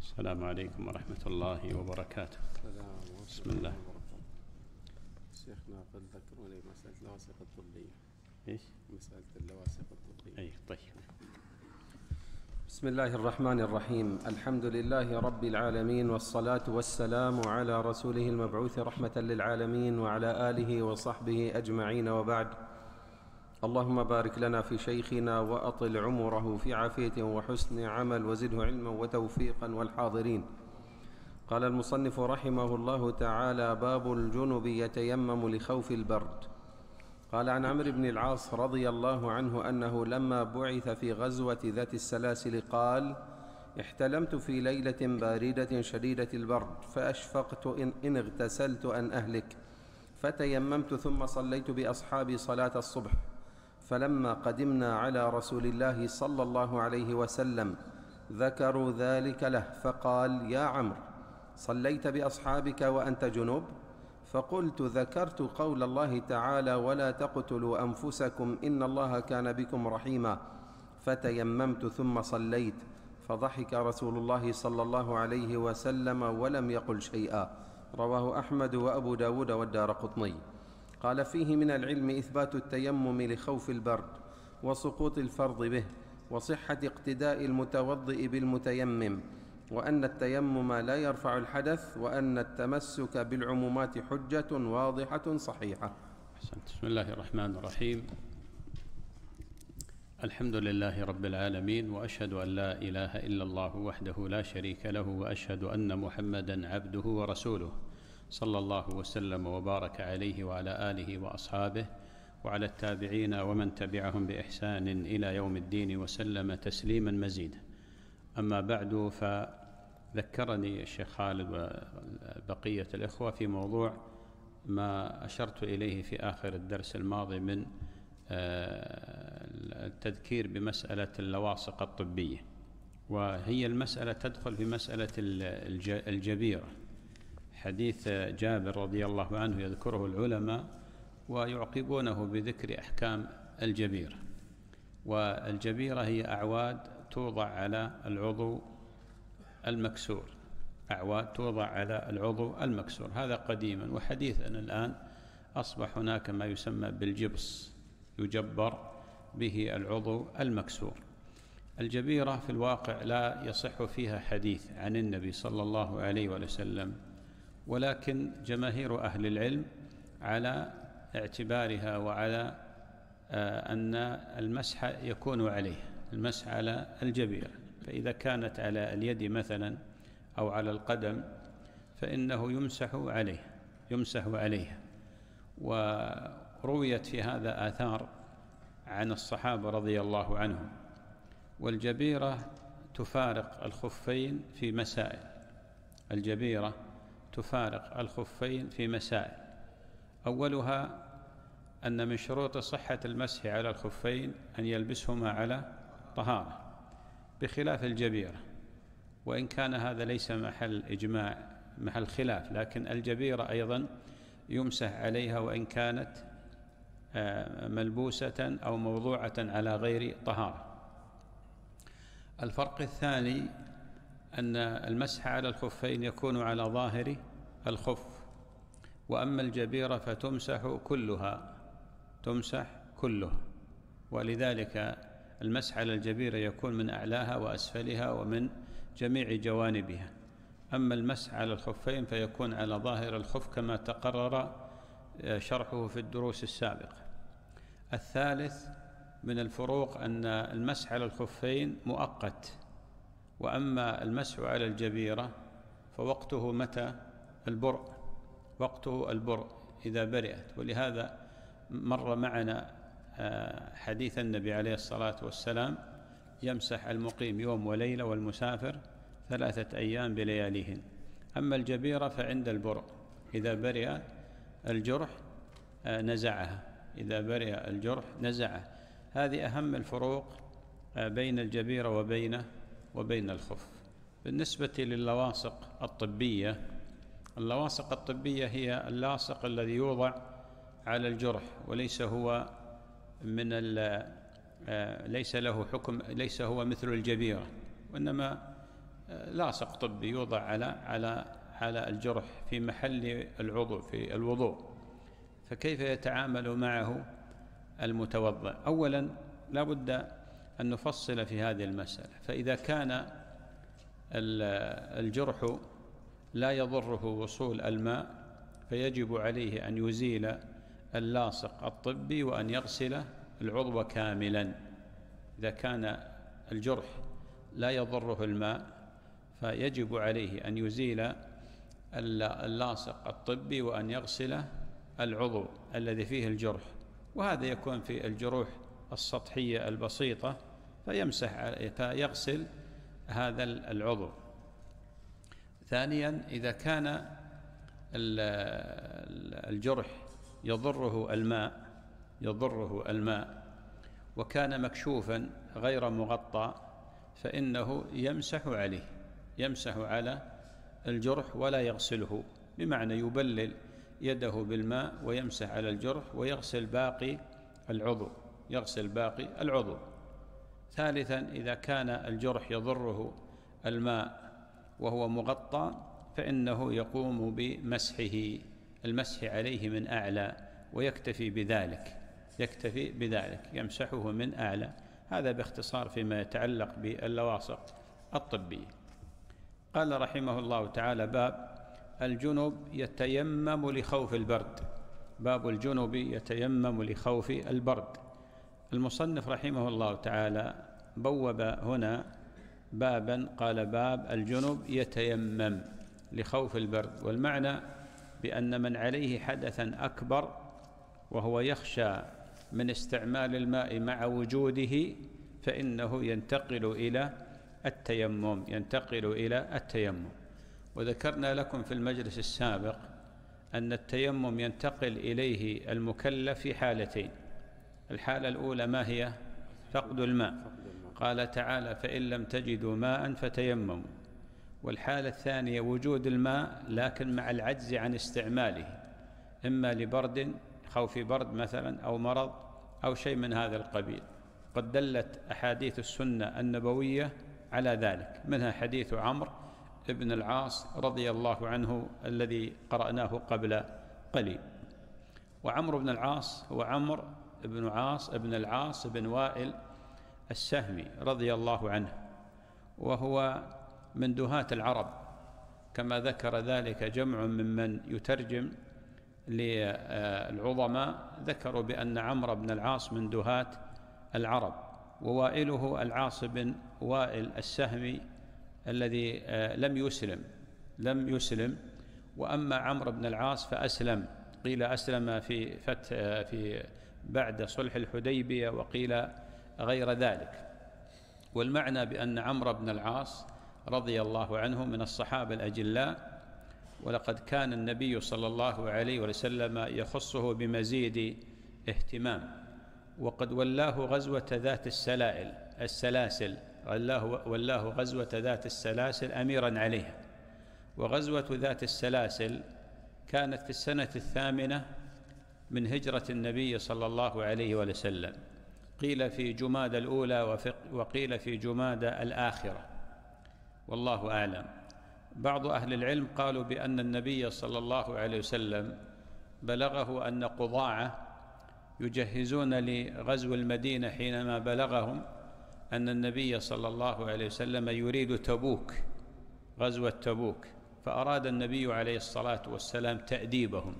السلام عليكم ورحمة الله وبركاته. بسم الله. شيخنا قد ذكروني مسألة اللواصق الطبية. إيش؟ مسألة اللواصق الطبية. أي طيب. بسم الله الرحمن الرحيم. الحمد لله رب العالمين والصلاة والسلام على رسوله المبعوث رحمة للعالمين وعلى آله وصحبه أجمعين وبعد. اللهم بارك لنا في شيخنا وأطل عمره في عافية وحسن عمل وزده علما وتوفيقا والحاضرين. قال المصنف رحمه الله تعالى باب الجنب يتيمم لخوف البرد. قال عن عمرو بن العاص رضي الله عنه أنه لما بعث في غزوة ذات السلاسل قال احتلمت في ليلة باردة شديدة البرد فأشفقت ان, إن اغتسلت أن أهلك فتيممت ثم صليت بأصحابي صلاة الصبح. فلما قدمنا على رسول الله صلى الله عليه وسلم ذكروا ذلك له فقال يا عمرو صليت بأصحابك وأنت جنوب؟ فقلت ذكرت قول الله تعالى ولا تقتلوا أنفسكم إن الله كان بكم رحيما فتيممت ثم صليت فضحك رسول الله صلى الله عليه وسلم ولم يقل شيئا. رواه أحمد وأبو داود والدار قطني. قال فيه من العلم إثبات التيمم لخوف البرد وسقوط الفرض به وصحة اقتداء المتوضئ بالمتيمم وأن التيمم لا يرفع الحدث وأن التمسك بالعمومات حجة واضحة صحيحة. بسم الله الرحمن الرحيم. الحمد لله رب العالمين وأشهد أن لا إله إلا الله وحده لا شريك له وأشهد أن محمدا عبده ورسوله. صلى الله وسلم وبارك عليه وعلى آله وأصحابه وعلى التابعين ومن تبعهم بإحسان إلى يوم الدين وسلم تسليما مزيدا. أما بعد فذكرني الشيخ خالد وبقية الإخوة في موضوع ما أشرت إليه في آخر الدرس الماضي من التذكير بمسألة اللواصق الطبية. وهي المسألة تدخل في مسألة الجبيرة. حديث جابر رضي الله عنه يذكره العلماء ويعقبونه بذكر أحكام الجبيرة والجبيرة هي أعواد توضع على العضو المكسور. أعواد توضع على العضو المكسور. هذا قديما وحديثا الآن أصبح هناك ما يسمى بالجبص يجبر به العضو المكسور. الجبيرة في الواقع لا يصح فيها حديث عن النبي صلى الله عليه وسلم ولكن جماهير أهل العلم على اعتبارها وعلى أن المسح يكون عليه المسح على الجبيرة فإذا كانت على اليد مثلا أو على القدم فإنه يمسح عليه يمسح عليها ورويت في هذا آثار عن الصحابة رضي الله عنهم. والجبيرة تفارق الخفين في مسائل. الجبيرة تفارق الخفين في مسائل. أولها أن من شروط صحة المسح على الخفين أن يلبسهما على طهارة بخلاف الجبيرة وإن كان هذا ليس محل إجماع محل خلاف لكن الجبيرة أيضا يمسح عليها وإن كانت ملبوسة أو موضوعة على غير طهارة. الفرق الثاني أن المسح على الخفين يكون على ظاهر الخف وأما الجبيرة فتمسح كلها تمسح كلها ولذلك المسح على الجبيرة يكون من أعلاها وأسفلها ومن جميع جوانبها. أما المسح على الخفين فيكون على ظاهر الخف كما تقرر شرحه في الدروس السابقة. الثالث من الفروق أن المسح على الخفين مؤقت. وأما المسح على الجبيرة فوقته متى؟ البرء وقته البرء إذا برئت. ولهذا مر معنا حديث النبي عليه الصلاة والسلام يمسح المقيم يوم وليلة والمسافر ثلاثة أيام بلياليهن. أما الجبيرة فعند البرء إذا برئ الجرح نزعها. إذا برئ الجرح نزعه هذه أهم الفروق بين الجبيرة وبين وبين الخف. بالنسبة للواصق الطبية اللواصق الطبية هي اللاصق الذي يوضع على الجرح وليس هو من ليس له حكم ليس هو مثل الجبيرة وإنما لاصق طبي يوضع على على على الجرح في محل العضو في الوضوء. فكيف يتعامل معه المتوضأ؟ أولا لا بد أن نفصل في هذه المسألة. فإذا كان الجرح لا يضره وصول الماء فيجب عليه أن يزيل اللاصق الطبي وأن يغسل العضو كاملا. إذا كان الجرح لا يضره الماء فيجب عليه أن يزيل اللاصق الطبي وأن يغسل العضو الذي فيه الجرح. وهذا يكون في الجروح السطحية البسيطة فيمسح فيغسل هذا العضو. ثانيا إذا كان الجرح يضره الماء يضره الماء وكان مكشوفا غير مغطى فإنه يمسح عليه يمسح على الجرح ولا يغسله. بمعنى يبلل يده بالماء ويمسح على الجرح ويغسل باقي العضو يغسل باقي العضو. ثالثا إذا كان الجرح يضره الماء وهو مغطى فإنه يقوم بمسحه. المسح عليه من أعلى ويكتفي بذلك يكتفي بذلك يمسحه من أعلى. هذا باختصار فيما يتعلق باللواصق الطبية. قال رحمه الله تعالى باب الجنب يتيمم لخوف البرد. باب الجنب يتيمم لخوف البرد. المصنف رحمه الله تعالى بوب هنا بابا قال باب الجنب يتيمم لخوف البرد والمعنى بأن من عليه حدثا أكبر وهو يخشى من استعمال الماء مع وجوده فإنه ينتقل إلى التيمم ينتقل إلى التيمم. وذكرنا لكم في المجلس السابق أن التيمم ينتقل إليه المكلف في حالتين الحالة الأولى ما هي؟ فقد الماء. قال تعالى فإن لم تجدوا ماء فتيمموا. والحالة الثانية وجود الماء لكن مع العجز عن استعماله إما لبرد خوف برد مثلا أو مرض أو شيء من هذا القبيل. قد دلت أحاديث السنة النبوية على ذلك. منها حديث عمرو بن العاص رضي الله عنه الذي قرأناه قبل قليل. وعمرو بن العاص هو عمرو بن عاص بن العاص بن وائل السهمي رضي الله عنه وهو من دهاة العرب. كما ذكر ذلك جمع ممن يترجم للعظماء ذكروا بأن عمرو بن العاص من دهاة العرب ووائله العاص بن وائل السهمي الذي آه، لم يسلم لم يسلم. وأما عمرو بن العاص فأسلم قيل أسلم في فتح آه، في بعد صلح الحديبية وقيل غير ذلك. والمعنى بأن عمرو بن العاص رضي الله عنه من الصحابة الأجلاء ولقد كان النبي صلى الله عليه وسلم يخصه بمزيد اهتمام وقد ولاه غزوة ذات السلائل السلاسل ولاه, ولاه غزوة ذات السلاسل أميرا عليها. وغزوة ذات السلاسل كانت في السنة الثامنة من هجرة النبي صلى الله عليه وسلم. قيل في جماد الأولى وقيل في جماد الآخرة. والله أعلم. بعض أهل العلم قالوا بأن النبي صلى الله عليه وسلم بلغه أن قضاعة يجهزون لغزو المدينة حينما بلغهم أن النبي صلى الله عليه وسلم يريد تبوك غزوة تبوك فأراد النبي عليه الصلاة والسلام تأديبهم.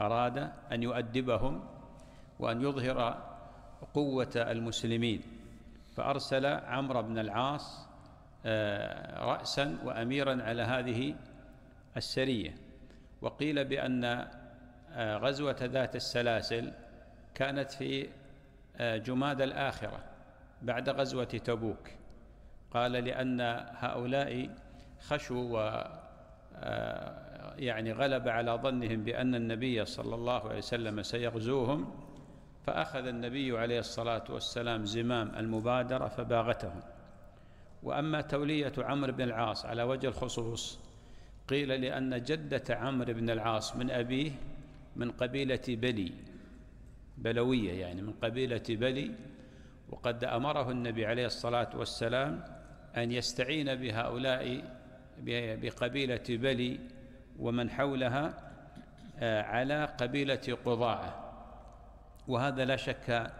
أراد أن يؤدبهم وأن يظهر قوة المسلمين فأرسل عمرو بن العاص آه، رأسا وأميرا على هذه السرية وقيل بأن آه، غزوة ذات السلاسل كانت في آه، جماد الآخرة بعد غزوة تبوك. قال لأن هؤلاء خشوا يعني غلب على ظنهم بأن النبي صلى الله عليه وسلم سيغزوهم فأخذ النبي عليه الصلاة والسلام زمام المبادرة فباغتهم. وأما تولية عمرو بن العاص على وجه الخصوص قيل لأن جدة عمرو بن العاص من أبيه من قبيلة بلي بلوية يعني من قبيلة بلي وقد أمره النبي عليه الصلاة والسلام أن يستعين بهؤلاء بقبيلة بلي ومن حولها آه، على قبيلة قضاعة وهذا لا شك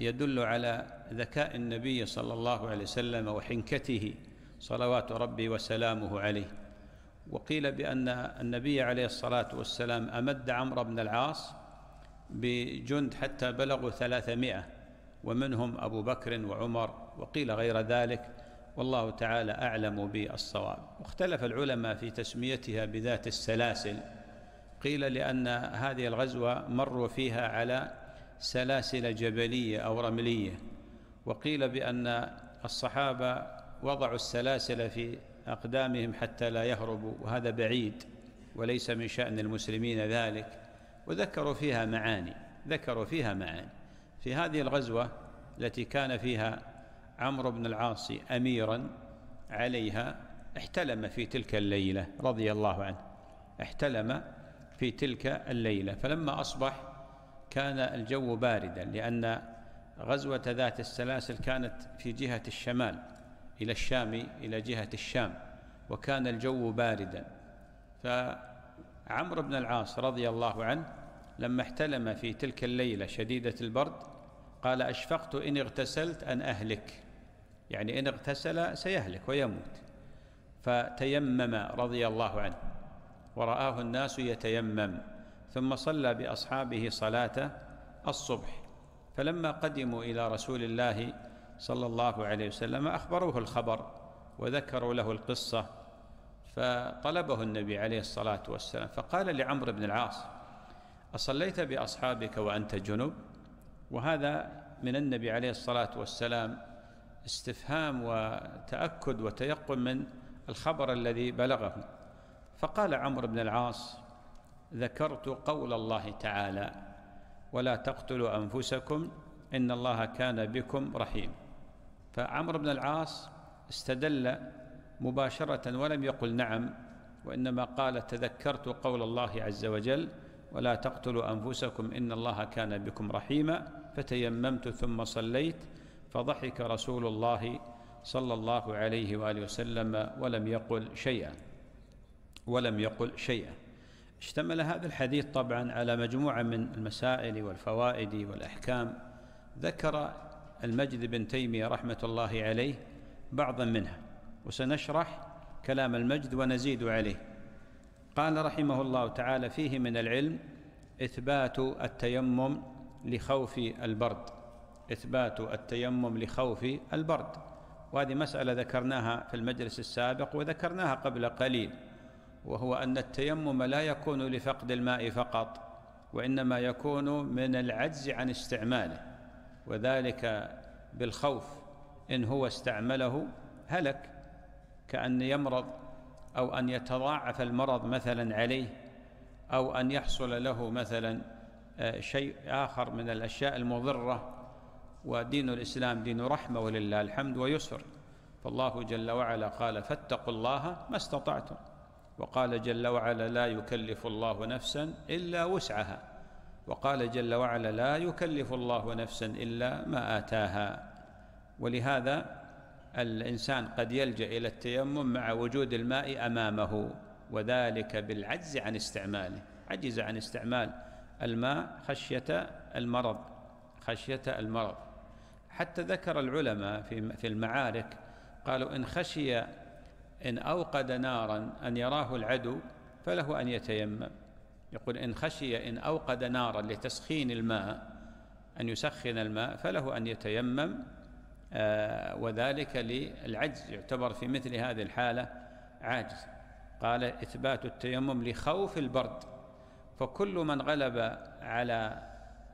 يدل على ذكاء النبي صلى الله عليه وسلم وحنكته صلوات ربي وسلامه عليه. وقيل بأن النبي عليه الصلاة والسلام أمد عمرو بن العاص بجند حتى بلغوا ثلاثمائة ومنهم أبو بكر وعمر وقيل غير ذلك. والله تعالى أعلم بالصواب. واختلف العلماء في تسميتها بذات السلاسل. قيل لأن هذه الغزوة مروا فيها على سلاسل جبلية أو رملية. وقيل بأن الصحابة وضعوا السلاسل في أقدامهم حتى لا يهربوا وهذا بعيد وليس من شأن المسلمين ذلك. وذكروا فيها معاني ذكروا فيها معاني. في هذه الغزوة التي كان فيها عمرو بن العاص أميرا عليها احتلم في تلك الليلة رضي الله عنه. احتلم في تلك الليلة. فلما أصبح كان الجو باردا لأن غزوة ذات السلاسل كانت في جهة الشمال إلى الشام إلى جهة الشام وكان الجو باردا. فعمرو بن العاص رضي الله عنه لما احتلم في تلك الليلة شديدة البرد قال أشفقت إن اغتسلت أن أهلك. يعني إن اغتسل سيهلك ويموت. فتيمم رضي الله عنه. ورآه الناس يتيمم. ثم صلى بأصحابه صلاة الصبح. فلما قدموا إلى رسول الله صلى الله عليه وسلم أخبروه الخبر وذكروا له القصة. فطلبه النبي عليه الصلاة والسلام. فقال لعمرو بن العاص أصليت بأصحابك وأنت جنب؟ وهذا من النبي عليه الصلاة والسلام استفهام وتأكد وتيقن من الخبر الذي بلغه. فقال عمرو بن العاص ذكرت قول الله تعالى ولا تقتلوا أنفسكم إن الله كان بكم رحيم. فعمرو بن العاص استدل مباشرة ولم يقل نعم وإنما قال تذكرت قول الله عز وجل ولا تقتلوا أنفسكم إن الله كان بكم رحيما فتيممت ثم صليت فضحك رسول الله صلى الله عليه وآله وسلم ولم يقل شيئا. ولم يقل شيئا. اشتمل هذا الحديث طبعا على مجموعة من المسائل والفوائد والأحكام. ذكر المجد بن تيمية رحمة الله عليه بعضا منها وسنشرح كلام المجد ونزيد عليه. قال رحمه الله تعالى فيه من العلم إثبات التيمم لخوف البرد. إثبات التيمم لخوف البرد. وهذه مسألة ذكرناها في المجلس السابق وذكرناها قبل قليل وهو أن التيمم لا يكون لفقد الماء فقط وإنما يكون من العجز عن استعماله وذلك بالخوف إن هو استعمله هلك كأن يمرض أو أن يتضاعف المرض مثلا عليه أو أن يحصل له مثلا آه، شيء آخر من الأشياء المضرة. ودين الإسلام دين رحمة ولله الحمد ويسر. فالله جل وعلا قال فاتقوا الله ما استطعتم. وقال جل وعلا لا يكلف الله نفسا إلا وسعها. وقال جل وعلا لا يكلف الله نفسا إلا ما آتاها. ولهذا الإنسان قد يلجأ إلى التيمم مع وجود الماء أمامه وذلك بالعجز عن استعماله. عجز عن استعمال الماء خشية المرض خشية المرض. حتى ذكر العلماء في في المعارك قالوا إن خشي إن أوقد نارا أن يراه العدو فله أن يتيمم. يقول إن خشي إن أوقد نارا لتسخين الماء أن يسخن الماء فله أن يتيمم. آه، وذلك للعجز يعتبر في مثل هذه الحالة عاجز. قال إثبات التيمم لخوف البرد. فكل من غلب على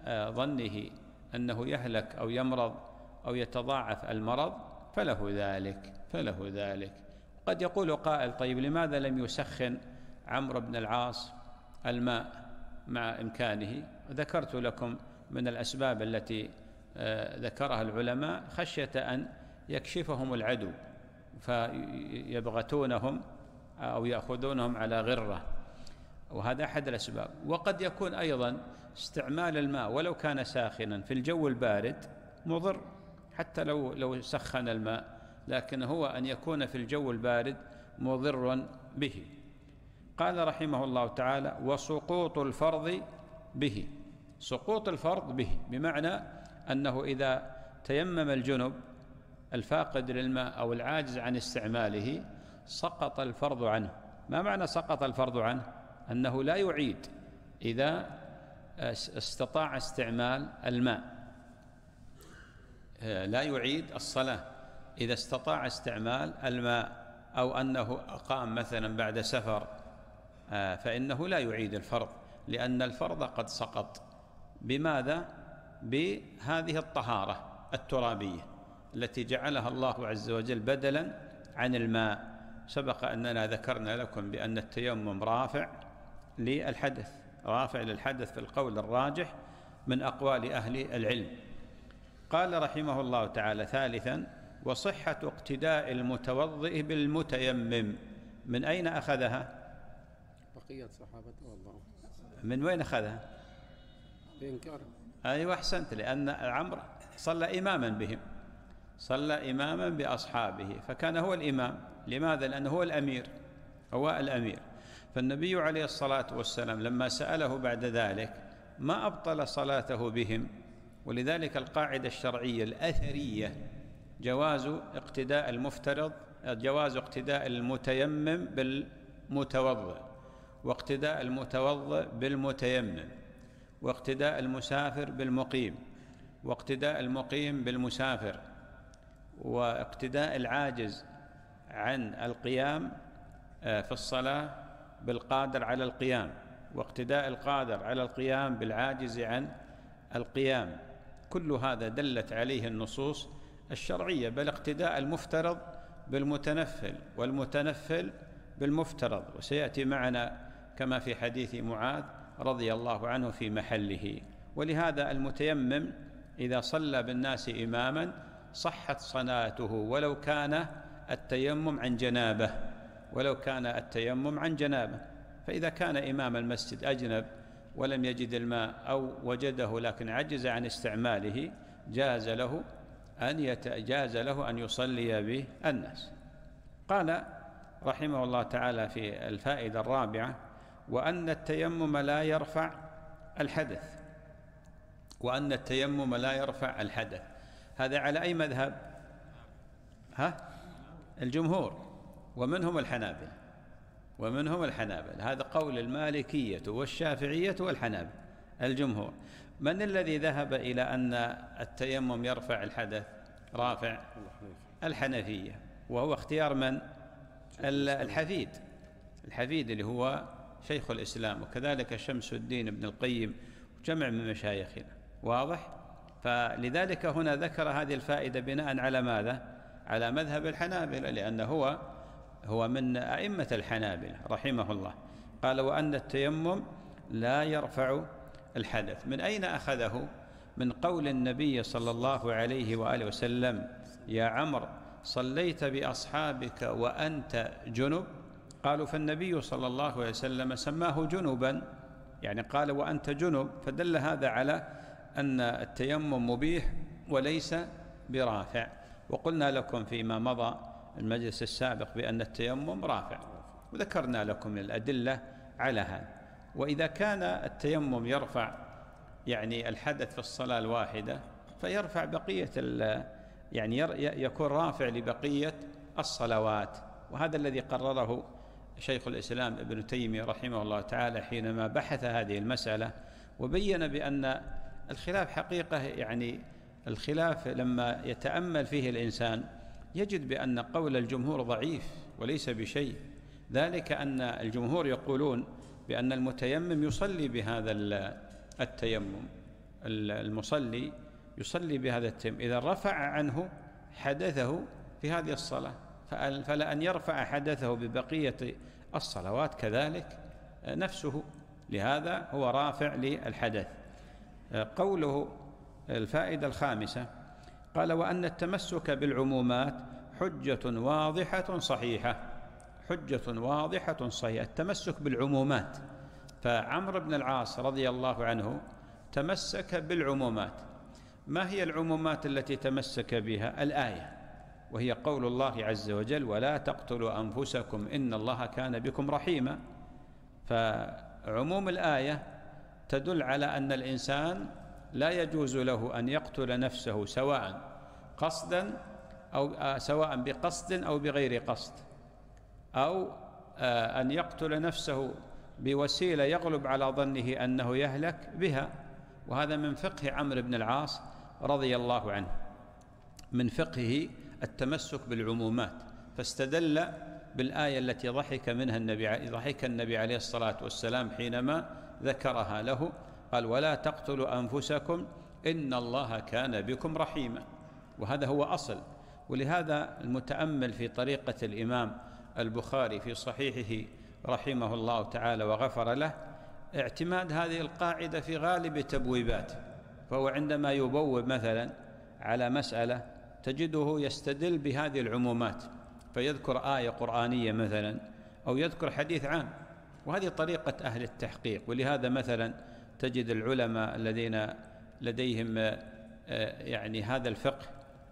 آه، ظنه أنه يهلك أو يمرض أو يتضاعف المرض فله ذلك فله ذلك. قد يقول قائل طيب لماذا لم يسخن عمرو بن العاص الماء مع إمكانه؟ ذكرت لكم من الأسباب التي آه، ذكرها العلماء خشية أن يكشفهم العدو فيبغتونهم أو يأخذونهم على غرة. وهذا أحد الأسباب. وقد يكون أيضا استعمال الماء ولو كان ساخنا في الجو البارد مضر حتى لو لو سخن الماء لكن هو أن يكون في الجو البارد مضر به. قال رحمه الله تعالى وسقوط الفرض به. سقوط الفرض به بمعنى أنه إذا تيمم الجنب الفاقد للماء أو العاجز عن استعماله سقط الفرض عنه. ما معنى سقط الفرض عنه؟ أنه لا يعيد إذا استطاع استعمال الماء. لا يعيد الصلاة. إذا استطاع استعمال الماء أو أنه أقام مثلا بعد سفر فإنه لا يعيد الفرض لأن الفرض قد سقط. بماذا؟ بهذه الطهارة الترابية التي جعلها الله عز وجل بدلا عن الماء. سبق أننا ذكرنا لكم بأن التيمم رافع للحدث. رافع للحدث في القول الراجح من أقوال أهل العلم. قال رحمه الله تعالى ثالثا وصحة اقتداء المتوضئ بالمتيمم. من أين أخذها؟ بقية صحابته والله. من وين أخذها؟ بإنكار. أيوة أحسنت لأن عمرو صلى إماما بهم. صلى إماما بأصحابه فكان هو الإمام. لماذا؟ لأنه هو الأمير هو الأمير. فالنبي عليه الصلاة والسلام لما سأله بعد ذلك ما أبطل صلاته بهم؟ ولذلك القاعدة الشرعية الأثرية جواز اقتداء المفترض جواز اقتداء المتيمم بالمتوضئ واقتداء المتوضئ بالمتيمم واقتداء المسافر بالمقيم واقتداء المقيم بالمسافر واقتداء العاجز عن القيام آه، في الصلاة بالقادر على القيام واقتداء القادر على القيام بالعاجز عن القيام. كل هذا دلت عليه النصوص الشرعية بل اقتداء المفترض بالمتنفل والمتنفل بالمفترض. وسيأتي معنا كما في حديث معاذ رضي الله عنه في محله. ولهذا المتيمم إذا صلى بالناس إماما صحت صلاته ولو كان التيمم عن جنابه. ولو كان التيمم عن جنابه. فإذا كان إمام المسجد أجنب ولم يجد الماء أو وجده لكن عجز عن استعماله جاز له أن يتجاز له أن يصلي به الناس. قال رحمه الله تعالى في الفائدة الرابعة وأن التيمم لا يرفع الحدث. وأن التيمم لا يرفع الحدث. هذا على أي مذهب؟ ها؟ الجمهور. ومنهم الحنابل؟ ومنهم الحنابل؟ هذا قول المالكية والشافعية والحنابل الجمهور. من الذي ذهب إلى أن التيمم يرفع الحدث؟ رافع. الحنفية. وهو اختيار من؟ الحفيد. الحفيد اللي هو شيخ الإسلام. وكذلك شمس الدين ابن القيم. جمع من مشايخنا. واضح؟ فلذلك هنا ذكر هذه الفائدة بناء على ماذا؟ على مذهب الحنابلة لأنه هو هو من أئمة الحنابلة رحمه الله. قال وأن التيمم لا يرفع الحدث. من أين أخذه؟ من قول النبي صلى الله عليه وآله وسلم يا عمر صليت بأصحابك وأنت جنب. قالوا فالنبي صلى الله عليه وسلم سماه جنبا. يعني قال وأنت جنب. فدل هذا على أن التيمم مبيح وليس برافع. وقلنا لكم فيما مضى المجلس السابق بأن التيمم رافع. وذكرنا لكم الأدلة على هذا. وإذا كان التيمم يرفع يعني الحدث في الصلاة الواحدة فيرفع بقية يعني يكون رافع لبقية الصلوات. وهذا الذي قرره شيخ الإسلام ابن تيمية رحمه الله تعالى حينما بحث هذه المسألة وبين بأن الخلاف حقيقة يعني الخلاف لما يتأمل فيه الإنسان يجد بأن قول الجمهور ضعيف وليس بشيء. ذلك أن الجمهور يقولون بأن المتيمم يصلي بهذا التيمم. المصلي يصلي بهذا التيمم. إذا رفع عنه حدثه في هذه الصلاة فلا أن يرفع حدثه ببقية الصلوات. كذلك نفسه. لهذا هو رافع للحدث. قوله الفائدة الخامسة قال وأن التمسك بالعمومات حجة واضحة صحيحة. حجة واضحة صحيحة. التمسك بالعمومات. فعمر بن العاص رضي الله عنه تمسك بالعمومات. ما هي العمومات التي تمسك بها؟ الآية. وهي قول الله عز وجل ولا تقتلوا أنفسكم إن الله كان بكم رحيما. فعموم الآية تدل على أن الإنسان لا يجوز له أن يقتل نفسه سواء قصدا أو آه، سواء بقصد أو بغير قصد. أو آه، أن يقتل نفسه بوسيلة يغلب على ظنه أنه يهلك بها. وهذا من فقه عمرو بن العاص رضي الله عنه من فقهه التمسك بالعمومات. فاستدل بالآية التي ضحك منها النبي ضحك النبي عليه الصلاة والسلام حينما ذكرها له. قال ولا تقتلوا أنفسكم إن الله كان بكم رحيما. وهذا هو أصل. ولهذا المتأمل في طريقة الإمام البخاري في صحيحه رحمه الله تعالى وغفر له اعتماد هذه القاعدة في غالب تبويباته. فهو عندما يبوب مثلا على مسألة تجده يستدل بهذه العمومات. فيذكر آية قرآنية مثلا أو يذكر حديث عام. وهذه طريقة أهل التحقيق. ولهذا مثلا تجد العلماء الذين لديهم آه، يعني هذا الفقه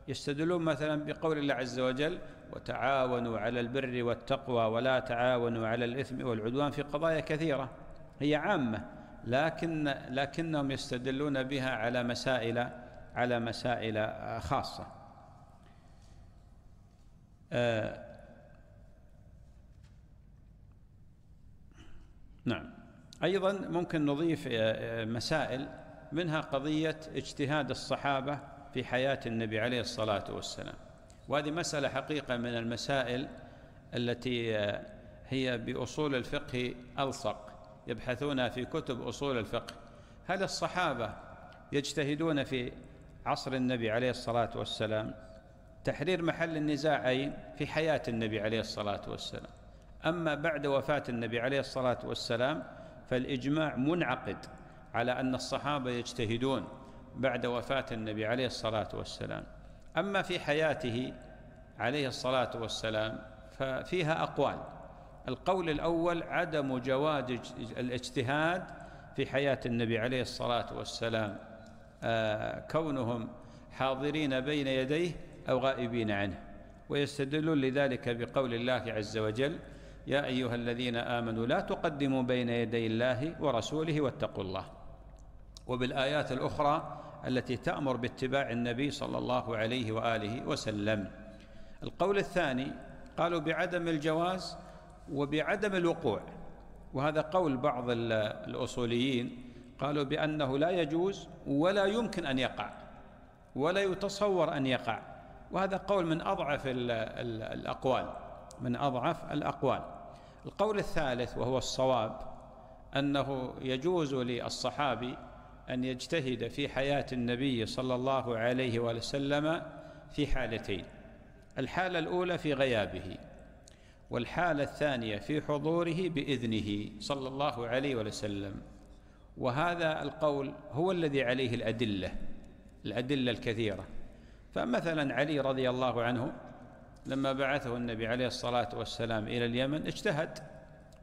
يستدلون مثلا بقول الله عز وجل وتعاونوا على البر والتقوى ولا تعاونوا على الإثم والعدوان في قضايا كثيرة هي عامة لكن لكنهم يستدلون بها على مسائل على مسائل خاصة. آه نعم. أيضا ممكن نضيف آه، مسائل منها قضية اجتهاد الصحابة في حياة النبي عليه الصلاة والسلام. وهذه مسألة حقيقة من المسائل التي آه، هي بأصول الفقه ألصق يبحثون في كتب أصول الفقه. هل الصحابة يجتهدون في عصر النبي عليه الصلاة والسلام؟ تحرير محل النزاع أين في حياة النبي عليه الصلاة والسلام. أما بعد وفاة النبي عليه الصلاة والسلام فالإجماع منعقد على أن الصحابة يجتهدون بعد وفاة النبي عليه الصلاة والسلام. أما في حياته عليه الصلاة والسلام ففيها أقوال. القول الأول عدم جواز الاجتهاد في حياة النبي عليه الصلاة والسلام آه كونهم حاضرين بين يديه أو غائبين عنه ويستدلون لذلك بقول الله عز وجل يا أيها الذين آمنوا لا تقدموا بين يدي الله ورسوله واتقوا الله. وبالآيات الأخرى التي تأمر باتباع النبي صلى الله عليه وآله وسلم. القول الثاني قالوا بعدم الجواز وبعدم الوقوع. وهذا قول بعض الأصوليين قالوا بأنه لا يجوز ولا يمكن أن يقع ولا يتصور أن يقع. وهذا قول من أضعف الأقوال من أضعف الأقوال. القول الثالث وهو الصواب أنه يجوز للصحابي أن يجتهد في حياة النبي صلى الله عليه وسلم في حالتين الحالة الأولى في غيابه والحالة الثانية في حضوره بإذنه صلى الله عليه وسلم وهذا القول هو الذي عليه الأدلة الأدلة الكثيرة. فمثلا علي رضي الله عنه لما بعثه النبي عليه الصلاة والسلام إلى اليمن اجتهد.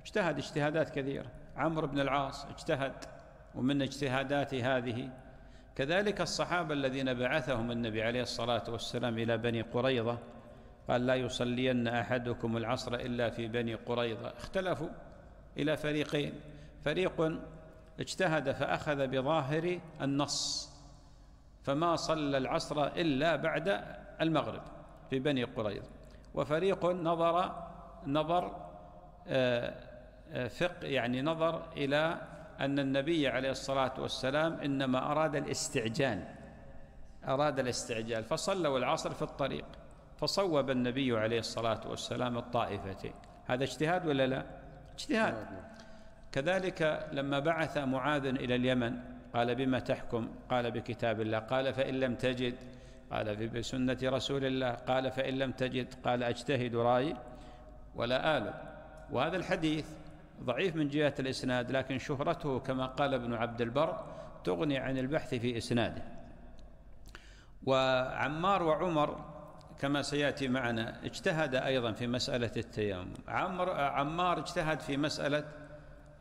اجتهد اجتهادات كثيرة. عمرو بن العاص اجتهد ومن اجتهادات هذه. كذلك الصحابة الذين بعثهم النبي عليه الصلاة والسلام إلى بني قريظة قال لا يصلين أحدكم العصر إلا في بني قريظة. اختلفوا إلى فريقين. فريق اجتهد فأخذ بظاهر النص فما صلى العصر إلا بعد المغرب في بني قريظة. وفريق نظر نظر آه، آه، فقه يعني نظر إلى أن النبي عليه الصلاة والسلام إنما أراد الاستعجال أراد الاستعجال فصلوا العصر في الطريق فصوب النبي عليه الصلاة والسلام الطائفتين هذا اجتهاد ولا لا؟ اجتهاد. كذلك لما بعث معاذ إلى اليمن قال بما تحكم؟ قال بكتاب الله. قال فإن لم تجد قال بسنة رسول الله قال فإن لم تجد قال أجتهد رأي ولا آل وهذا الحديث ضعيف من جهة الإسناد لكن شهرته كما قال ابن عبد البر تغني عن البحث في إسناده. وعمار وعمر كما سيأتي معنا اجتهد أيضا في مسألة التيمم. عمر عمار اجتهد في مسألة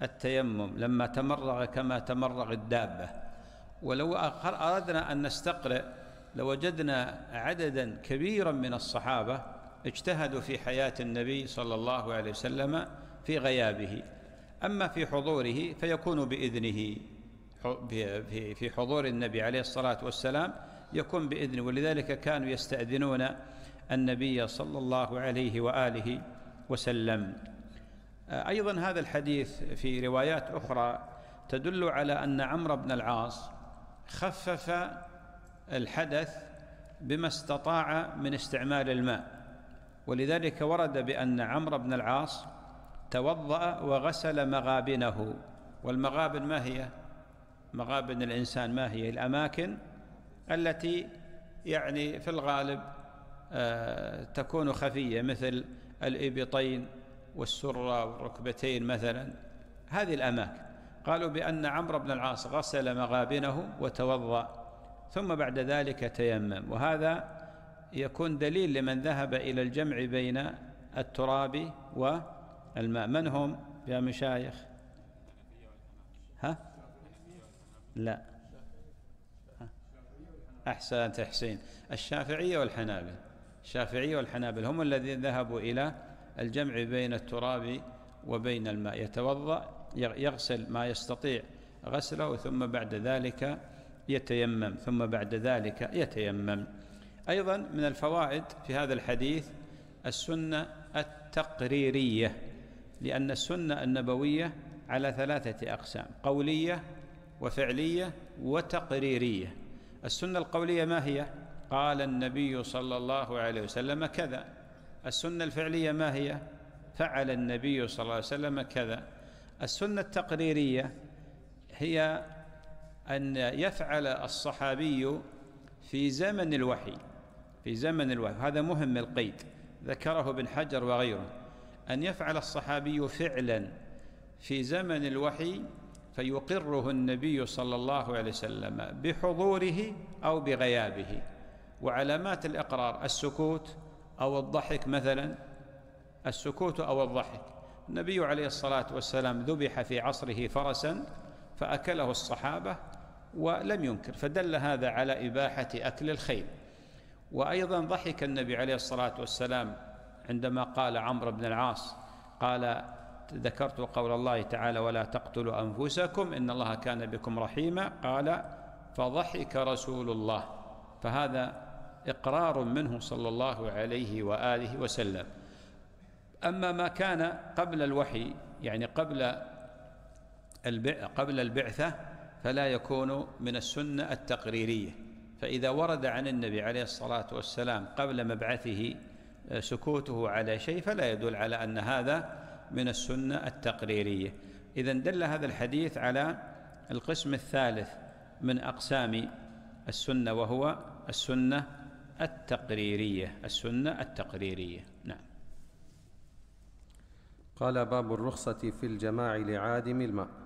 التيمم لما تمرغ كما تمرغ الدابة. ولو أردنا أن نستقرئ لوجدنا عددا كبيرا من الصحابة اجتهدوا في حياة النبي صلى الله عليه وسلم في غيابه. أما في حضوره فيكون بإذنه. في حضور النبي عليه الصلاة والسلام يكون بإذنه ولذلك كانوا يستأذنون النبي صلى الله عليه وآله وسلم. أيضا هذا الحديث في روايات أخرى تدل على أن عمرو بن العاص خفف الحدث بما استطاع من استعمال الماء ولذلك ورد بأن عمرو بن العاص توضأ وغسل مغابنه والمغابن ما هي؟ مغابن الإنسان ما هي؟ الأماكن التي يعني في الغالب آه، تكون خفية مثل الإبطين والسرة والركبتين مثلا. هذه الأماكن. قالوا بأن عمرو بن العاص غسل مغابنه وتوضأ. ثم بعد ذلك تيمم. وهذا يكون دليل لمن ذهب إلى الجمع بين التراب والماء. من هم يا مشايخ؟ ها؟ لا. أحسنت حسين. الشافعية والحنابل الشافعية والحنابل هم الذين ذهبوا إلى الجمع بين التراب وبين الماء. يتوضأ يغسل ما يستطيع غسله ثم بعد ذلك يتيمم ثم بعد ذلك يتيمم أيضا من الفوائد في هذا الحديث السنة التقريرية لأن السنة النبوية على ثلاثة أقسام قولية وفعلية وتقريرية السنة القولية ما هي؟ قال النبي صلى الله عليه وسلم كذا السنة الفعلية ما هي؟ فعل النبي صلى الله عليه وسلم كذا السنة التقريرية هي أن يفعل الصحابي في زمن الوحي في زمن الوحي. هذا مهم القيد. ذكره ابن حجر وغيره. أن يفعل الصحابي فعلا في زمن الوحي فيقره النبي صلى الله عليه وسلم بحضوره أو بغيابه. وعلامات الإقرار السكوت أو الضحك مثلا. السكوت أو الضحك. النبي عليه الصلاة والسلام ذبح في عصره فرسا فأكله الصحابة ولم ينكر فدل هذا على إباحة أكل الخيل. وأيضا ضحك النبي عليه الصلاة والسلام عندما قال عمرو بن العاص قال ذكرت قول الله تعالى ولا تقتلوا أنفسكم إن الله كان بكم رحيما قال فضحك رسول الله فهذا إقرار منه صلى الله عليه وآله وسلم. أما ما كان قبل الوحي يعني قبل قبل البعثة فلا يكون من السنة التقريرية. فإذا ورد عن النبي عليه الصلاة والسلام قبل مبعثه آه، سكوته على شيء فلا يدل على أن هذا من السنة التقريرية. إذا دل هذا الحديث على القسم الثالث من أقسام السنة وهو السنة التقريرية. السنة التقريرية. نعم. قال باب الرخصة في الجماع لعادم الماء.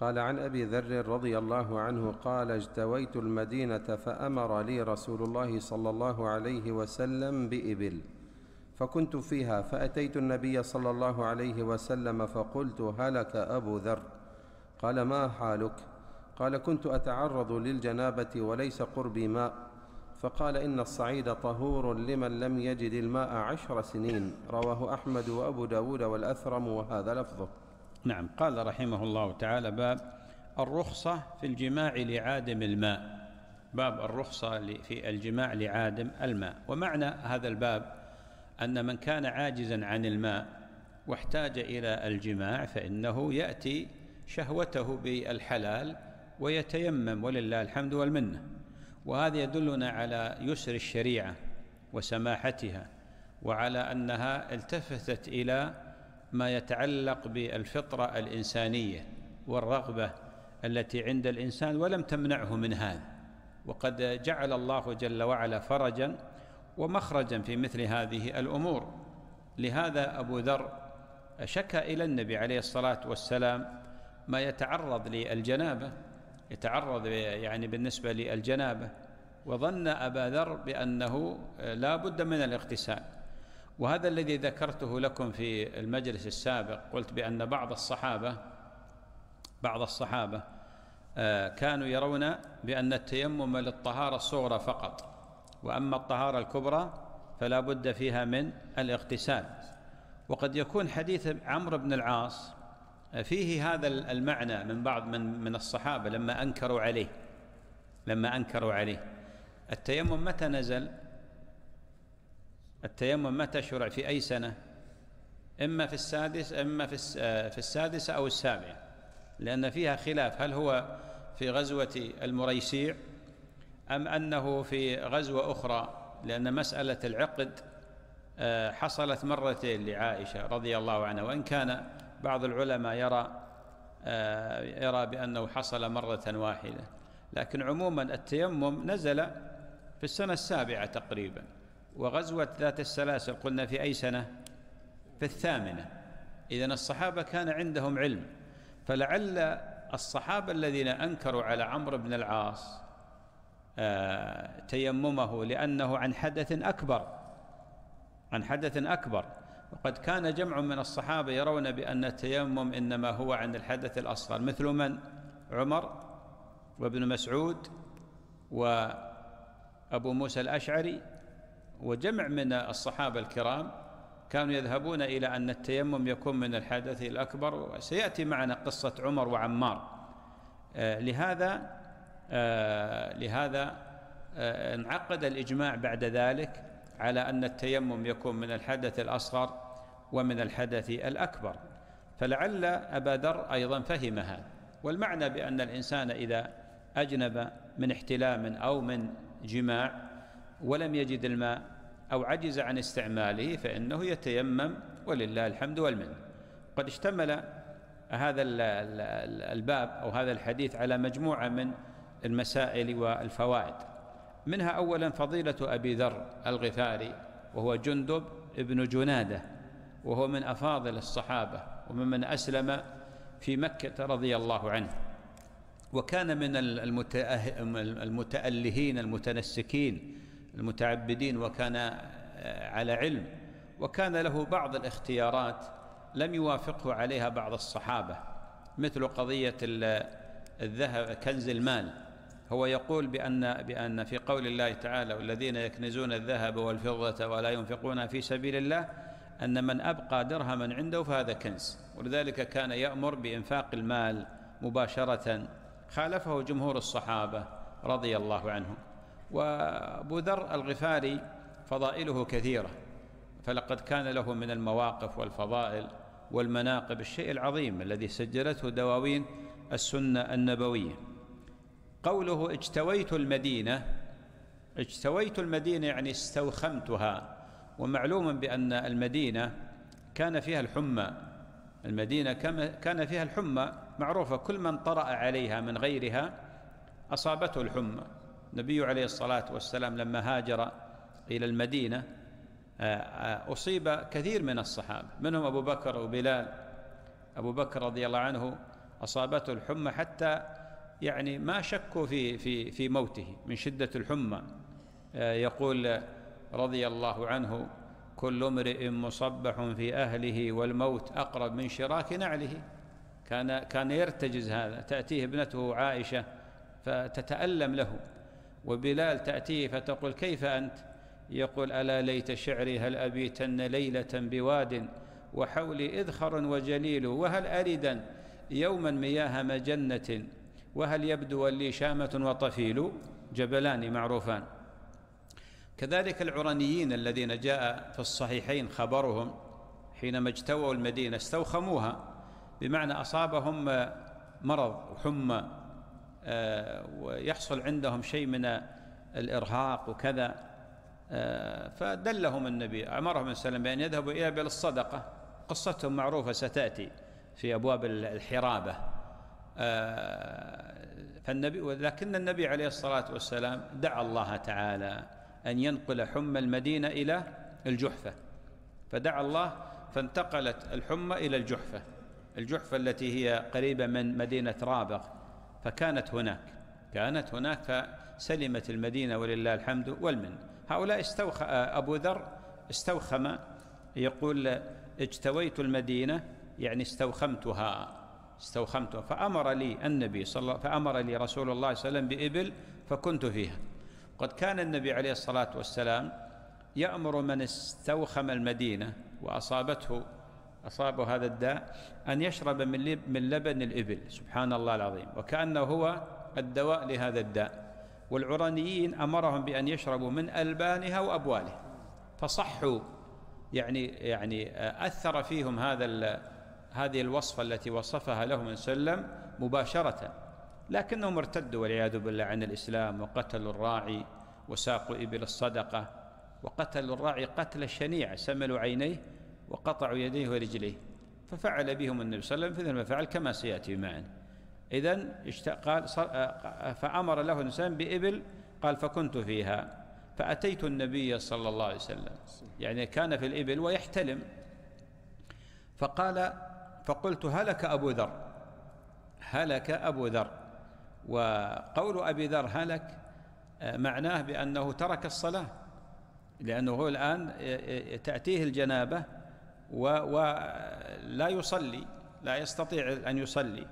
قال عن أبي ذر رضي الله عنه قال اجتويت المدينة فأمر لي رسول الله صلى الله عليه وسلم بإبل فكنت فيها فأتيت النبي صلى الله عليه وسلم فقلت هلك أبو ذر قال ما حالك؟ قال كنت أتعرض للجنابة وليس قربي ماء فقال إن الصعيد طهور لمن لم يجد الماء عشر سنين رواه أحمد وأبو داود والأثرم وهذا لفظه نعم. قال رحمه الله تعالى باب الرخصة في الجماع لعادم الماء. باب الرخصة في الجماع لعادم الماء. ومعنى هذا الباب أن من كان عاجزا عن الماء واحتاج إلى الجماع فإنه يأتي شهوته بالحلال ويتيمم ولله الحمد والمنة. وهذا يدلنا على يسر الشريعة وسماحتها وعلى أنها التفتت إلى ما يتعلق بالفطرة الإنسانية والرغبة التي عند الإنسان ولم تمنعه من هذا وقد جعل الله جل وعلا فرجا ومخرجا في مثل هذه الأمور. لهذا أبو ذر شكى إلى النبي عليه الصلاة والسلام ما يتعرض للجنابة يتعرض يعني بالنسبة للجنابة وظن أبا ذر بأنه لا بد من الاغتسال. وهذا الذي ذكرته لكم في المجلس السابق قلت بأن بعض الصحابة بعض الصحابة آه، كانوا يرون بأن التيمم للطهارة الصغرى فقط وأما الطهارة الكبرى فلا بد فيها من الاغتسال. وقد يكون حديث عمرو بن العاص فيه هذا المعنى من بعض من من الصحابة لما أنكروا عليه لما أنكروا عليه. التيمم متى نزل؟ التيمم متى شرع في أي سنة؟ إما في السادس إما في في السادسة أو السابعة لأن فيها خلاف. هل هو في غزوة المريسيع أم أنه في غزوة أخرى؟ لأن مسألة العقد آه، حصلت مرتين لعائشة رضي الله عنها وإن كان بعض العلماء يرى آه، يرى بأنه حصل مرة واحدة. لكن عموما التيمم نزل في السنة السابعة تقريبا. وغزوة ذات السلاسل قلنا في أي سنة؟ في الثامنة. إذن الصحابة كان عندهم علم. فلعل الصحابة الذين أنكروا على عمرو بن العاص آه، تيممه لأنه عن حدث أكبر. عن حدث أكبر. وقد كان جمع من الصحابة يرون بأن التيمم إنما هو عن الحدث الأصغر مثل من؟ عمر وابن مسعود وأبو موسى الأشعري وجمع من الصحابة الكرام كانوا يذهبون إلى أن التيمم يكون من الحدث الأكبر وسيأتي معنا قصة عمر وعمار. آه، لهذا آه، لهذا آه، انعقد الإجماع بعد ذلك على أن التيمم يكون من الحدث الأصغر ومن الحدث الأكبر. فلعل أبا ذر أيضا فهم هذا. والمعنى بأن الإنسان إذا أجنب من احتلام أو من جماع ولم يجد الماء أو عجز عن استعماله فإنه يتيمم ولله الحمد والمن قد اشتمل هذا الباب أو هذا الحديث على مجموعة من المسائل والفوائد. منها أولا فضيلة أبي ذر الغفاري وهو جندب ابن جنادة وهو من أفاضل الصحابة وممن أسلم في مكة رضي الله عنه. وكان من المتألهين المتنسكين المتعبدين وكان على علم. وكان له بعض الاختيارات لم يوافقه عليها بعض الصحابة مثل قضية الذهب كنز المال. هو يقول بأن بأن في قول الله تعالى والذين يكنزون الذهب والفضة ولا ينفقونها في سبيل الله أن من أبقى درهما عنده فهذا كنز. ولذلك كان يأمر بإنفاق المال مباشرة. خالفه جمهور الصحابة رضي الله عنهم. وأبو ذر الغفاري فضائله كثيرة فلقد كان له من المواقف والفضائل والمناقب الشيء العظيم الذي سجلته دواوين السنة النبوية. قوله اجتويت المدينة اجتويت المدينة يعني استوخمتها ومعلوم بأن المدينة كان فيها الحمى. المدينة كان فيها الحمى معروفة كل من طرأ عليها من غيرها أصابته الحمى. النبي عليه الصلاة والسلام لما هاجر إلى المدينة آه، آه، أصيب كثير من الصحابة منهم أبو بكر وبلال. أبو بكر رضي الله عنه أصابته الحمى حتى يعني ما شكوا في في في موته من شدة الحمى. آه، يقول رضي الله عنه كل امرئ مصبح في أهله والموت أقرب من شراك نعله. كان كان يرتجز هذا تأتيه ابنته عائشة فتتألم له. وبلال تأتيه فتقول كيف أنت؟ يقول ألا ليت شعري هل أبيتن ليلة بواد وحولي إذخر وجليل وهل أردا يوما مياه مجنة وهل يبدو لي شامة وطفيل؟ جبلان معروفان. كذلك العرنيين الذين جاء في الصحيحين خبرهم حينما اجتووا المدينة استوخموها بمعنى أصابهم مرض وحمى ويحصل عندهم شيء من الإرهاق وكذا. آه، فدلهم النبي أمرهم السلام بأن يذهبوا إلى بل الصدقة. قصتهم معروفة ستأتي في أبواب الحرابة. آه، فالنبي ولكن النبي عليه الصلاة والسلام دعا الله تعالى أن ينقل حمى المدينة إلى الجحفة. فدعا الله فانتقلت الحمى إلى الجحفة. الجحفة التي هي قريبة من مدينة رابغ. فكانت هناك كانت هناك فسلمت المدينة ولله الحمد والمن. هؤلاء استوخ أبو ذر استوخم يقول اجتويت المدينة يعني استوخمتها استوخمت فأمر لي النبي صلى الله فأمر لي رسول الله صلى الله عليه وسلم بإبل فكنت فيها. قد كان النبي عليه الصلاة والسلام يأمر من استوخم المدينة وأصابته أصابه هذا الداء أن يشرب من من لبن الإبل سبحان الله العظيم. وكأنه هو الدواء لهذا الداء. والعرانيين أمرهم بأن يشربوا من ألبانها وأبوالها. فصحوا يعني يعني أثر فيهم هذا هذه الوصفة التي وصفها لهم وسلم مباشرة. لكنهم ارتدوا والعياذ بالله عن الإسلام وقتلوا الراعي وساقوا إبل الصدقة. وقتلوا الراعي قتل شنيع سملوا عينيه. وقطعوا يديه ورجليه ففعل بهم النبي صلى الله عليه وسلم فعل كما سيأتي معنا. إذن قال فأمر له الإنسان بإبل قال فكنت فيها فأتيت النبي صلى الله عليه وسلم. يعني كان في الإبل ويحتلم. فقال فقلت هلك أبو ذر هلك أبو ذر وقول أبي ذر هلك معناه بأنه ترك الصلاة لأنه هو الآن تأتيه الجنابة ولا يصلي لا يستطيع أن يصلي.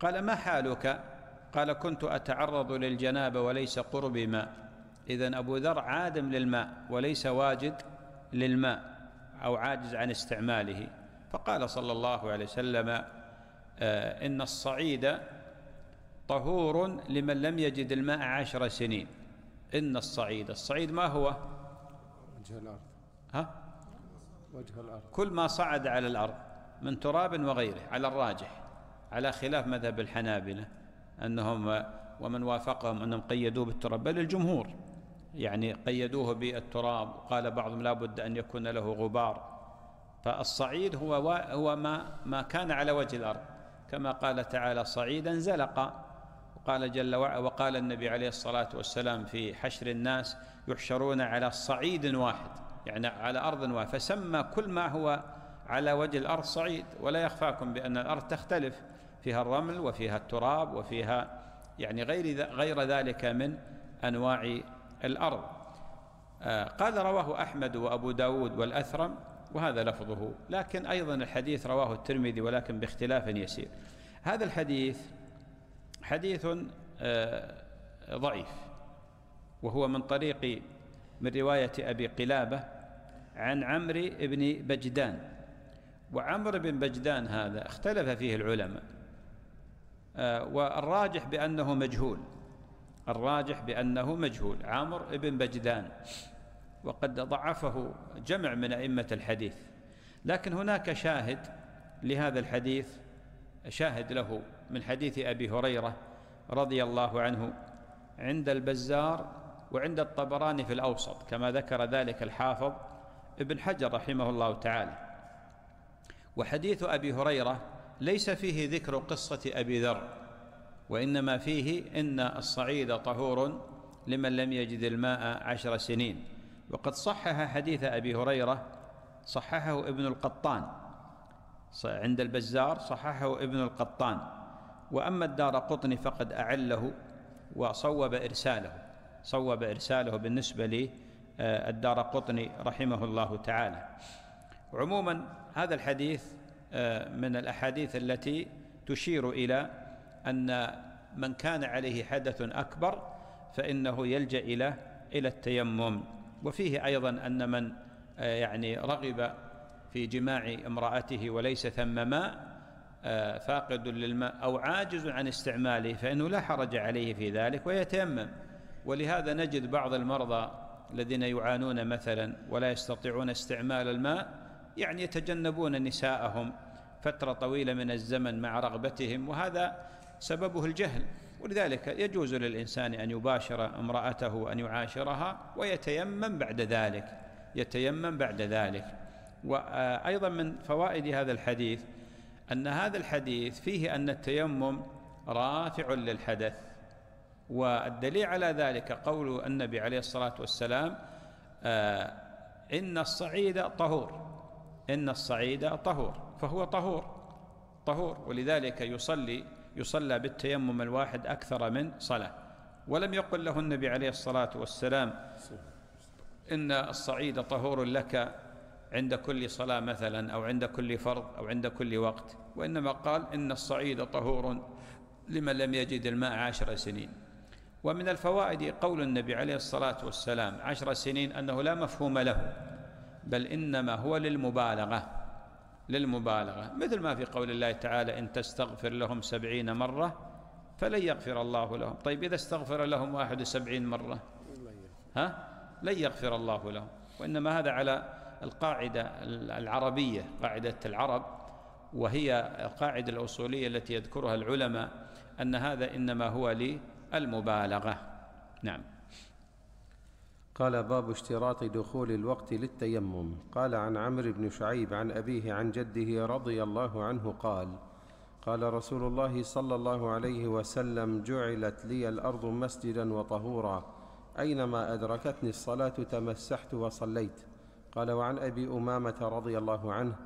قال ما حالك؟ قال كنت أتعرض للجنابة وليس قربي ماء. إذن أبو ذر عادم للماء وليس واجد للماء أو عاجز عن استعماله. فقال صلى الله عليه وسلم آه، إن الصعيد طهور لمن لم يجد الماء عشر سنين. إن الصعيد الصعيد ما هو؟ وجه الأرض. ها؟ وجه الأرض. كل ما صعد على الأرض من تراب وغيره على الراجح على خلاف مذهب الحنابلة أنهم ومن وافقهم أنهم قيدوه بالتراب. بل الجمهور يعني قيدوه بالتراب وقال بعضهم لا بد أن يكون له غبار. فالصعيد هو هو ما ما كان على وجه الأرض. كما قال تعالى صعيدا زلقا وقال جل وعلا وقال النبي عليه الصلاة والسلام في حشر الناس يحشرون على صعيد واحد. يعني على أرض واحد فسمى كل ما هو على وجه الأرض صعيد ولا يخفاكم بأن الأرض تختلف. فيها الرمل وفيها التراب وفيها يعني غير غير ذلك من أنواع الأرض. آه، قال رواه أحمد وأبو داود والأثرم وهذا لفظه. لكن أيضا الحديث رواه الترمذي ولكن باختلاف يسير. هذا الحديث حديث آه، ضعيف وهو من طريق من رواية أبي قلابة عن عمرو بن بجدان. وعمرو بن بجدان هذا اختلف فيه العلماء آه، والراجح بأنه مجهول. الراجح بأنه مجهول. عامر بن بجدان وقد ضعفه جمع من أئمة الحديث. لكن هناك شاهد لهذا الحديث شاهد له من حديث أبي هريرة رضي الله عنه عند البزار وعند الطبراني في الأوسط كما ذكر ذلك الحافظ ابن حجر رحمه الله تعالى. وحديث أبي هريرة ليس فيه ذكر قصة أبي ذر وإنما فيه إن الصعيد طهور لمن لم يجد الماء عشر سنين. وقد صحح حديث أبي هريرة صححه ابن القطان. عند البزار صححه ابن القطان. وأما الدار قطني فقد أعله وصوب إرساله. صوب إرساله بالنسبة للدار قطني رحمه الله تعالى. عموما هذا الحديث آه، من الأحاديث التي تشير إلى أن من كان عليه حدث أكبر فإنه يلجأ إلى إلى التيمم. وفيه أيضا أن من آه، يعني رغب في جماع امرأته وليس ثم ماء آه، فاقد للماء أو عاجز عن استعماله فإنه لا حرج عليه في ذلك ويتيمم. ولهذا نجد بعض المرضى الذين يعانون مثلا ولا يستطيعون استعمال الماء يعني يتجنبون نساءهم فترة طويلة من الزمن مع رغبتهم وهذا سببه الجهل. ولذلك يجوز للإنسان أن يباشر امرأته أن يعاشرها ويتيمم بعد ذلك يتيمم بعد ذلك. وأيضا من فوائد هذا الحديث أن هذا الحديث فيه أن التيمم رافع للحدث. والدليل على ذلك قول النبي عليه الصلاة والسلام آه إن الصعيد طهور إن الصعيد طهور فهو طهور طهور ولذلك يصلي يصلى بالتيمم الواحد أكثر من صلاة. ولم يقل له النبي عليه الصلاة والسلام إن الصعيد طهور لك عند كل صلاة مثلا أو عند كل فرض أو عند كل وقت وإنما قال إن الصعيد طهور لمن لم يجد الماء عشر سنين. ومن الفوائد قول النبي عليه الصلاة والسلام عشر سنين أنه لا مفهوم له بل إنما هو للمبالغة للمبالغة. مثل ما في قول الله تعالى إن تستغفر لهم سبعين مرة فلن يغفر الله لهم. طيب إذا استغفر لهم واحد وسبعين مرة ها؟ لن يغفر الله لهم. وإنما هذا على القاعدة العربية قاعدة العرب وهي القاعدة الأصولية التي يذكرها العلماء أن هذا إنما هو للمبالغة نعم. قال باب اشتراط دخول الوقت للتيمم. قال عن عمرو بن شعيب عن أبيه عن جده رضي الله عنه قال قال رسول الله صلى الله عليه وسلم جعلت لي الأرض مسجدا وطهورا. أينما أدركتني الصلاة تمسحت وصليت. قال وعن أبي أمامة رضي الله عنه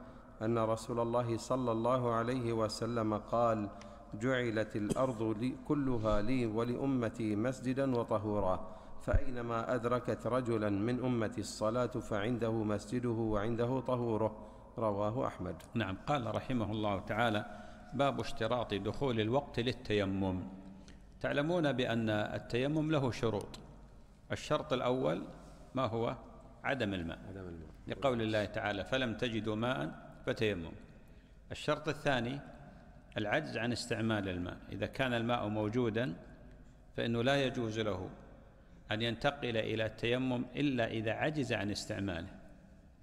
أن رسول الله صلى الله عليه وسلم قال جعلت الأرض لي كلها لي ولأمتي مسجدا وطهورا. فأينما أدركت رجلا من أمتي الصلاة فعنده مسجده وعنده طهوره. رواه أحمد. نعم قال رحمه الله تعالى باب اشتراط دخول الوقت للتيمم. تعلمون بأن التيمم له شروط. الشرط الأول ما هو؟ عدم الماء. عدم الماء. لقول الله تعالى فلم تجدوا ماء فتيمم الشرط الثاني العجز عن استعمال الماء. إذا كان الماء موجودا فإنه لا يجوز له أن ينتقل إلى التيمم إلا إذا عجز عن استعماله.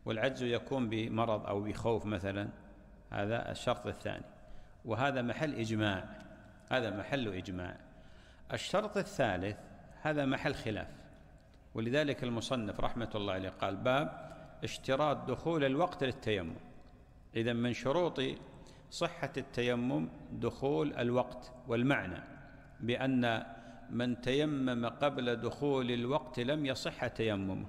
والعجز يكون بمرض أو بخوف مثلا هذا الشرط الثاني. وهذا محل إجماع. هذا محل إجماع. الشرط الثالث هذا محل خلاف. ولذلك المصنف رحمة الله عليه قال باب اشتراط دخول الوقت للتيمم. إذا من شروط صحة التيمم دخول الوقت والمعنى بأن من تيمم قبل دخول الوقت لم يصح تيممه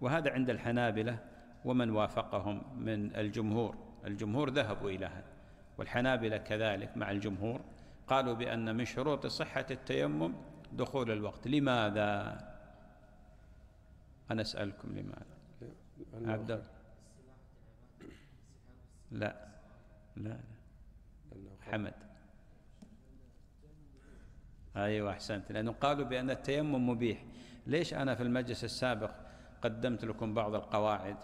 وهذا عند الحنابلة ومن وافقهم من الجمهور. الجمهور ذهبوا إلى هذا والحنابلة كذلك مع الجمهور قالوا بأن من شروط صحة التيمم دخول الوقت. لماذا؟ أنا أسألكم لماذا؟ عبد الله. لا لا لا. حمد أيوة أحسنت. لأنه قالوا بأن التيمم مبيح. ليش أنا في المجلس السابق قدمت لكم بعض القواعد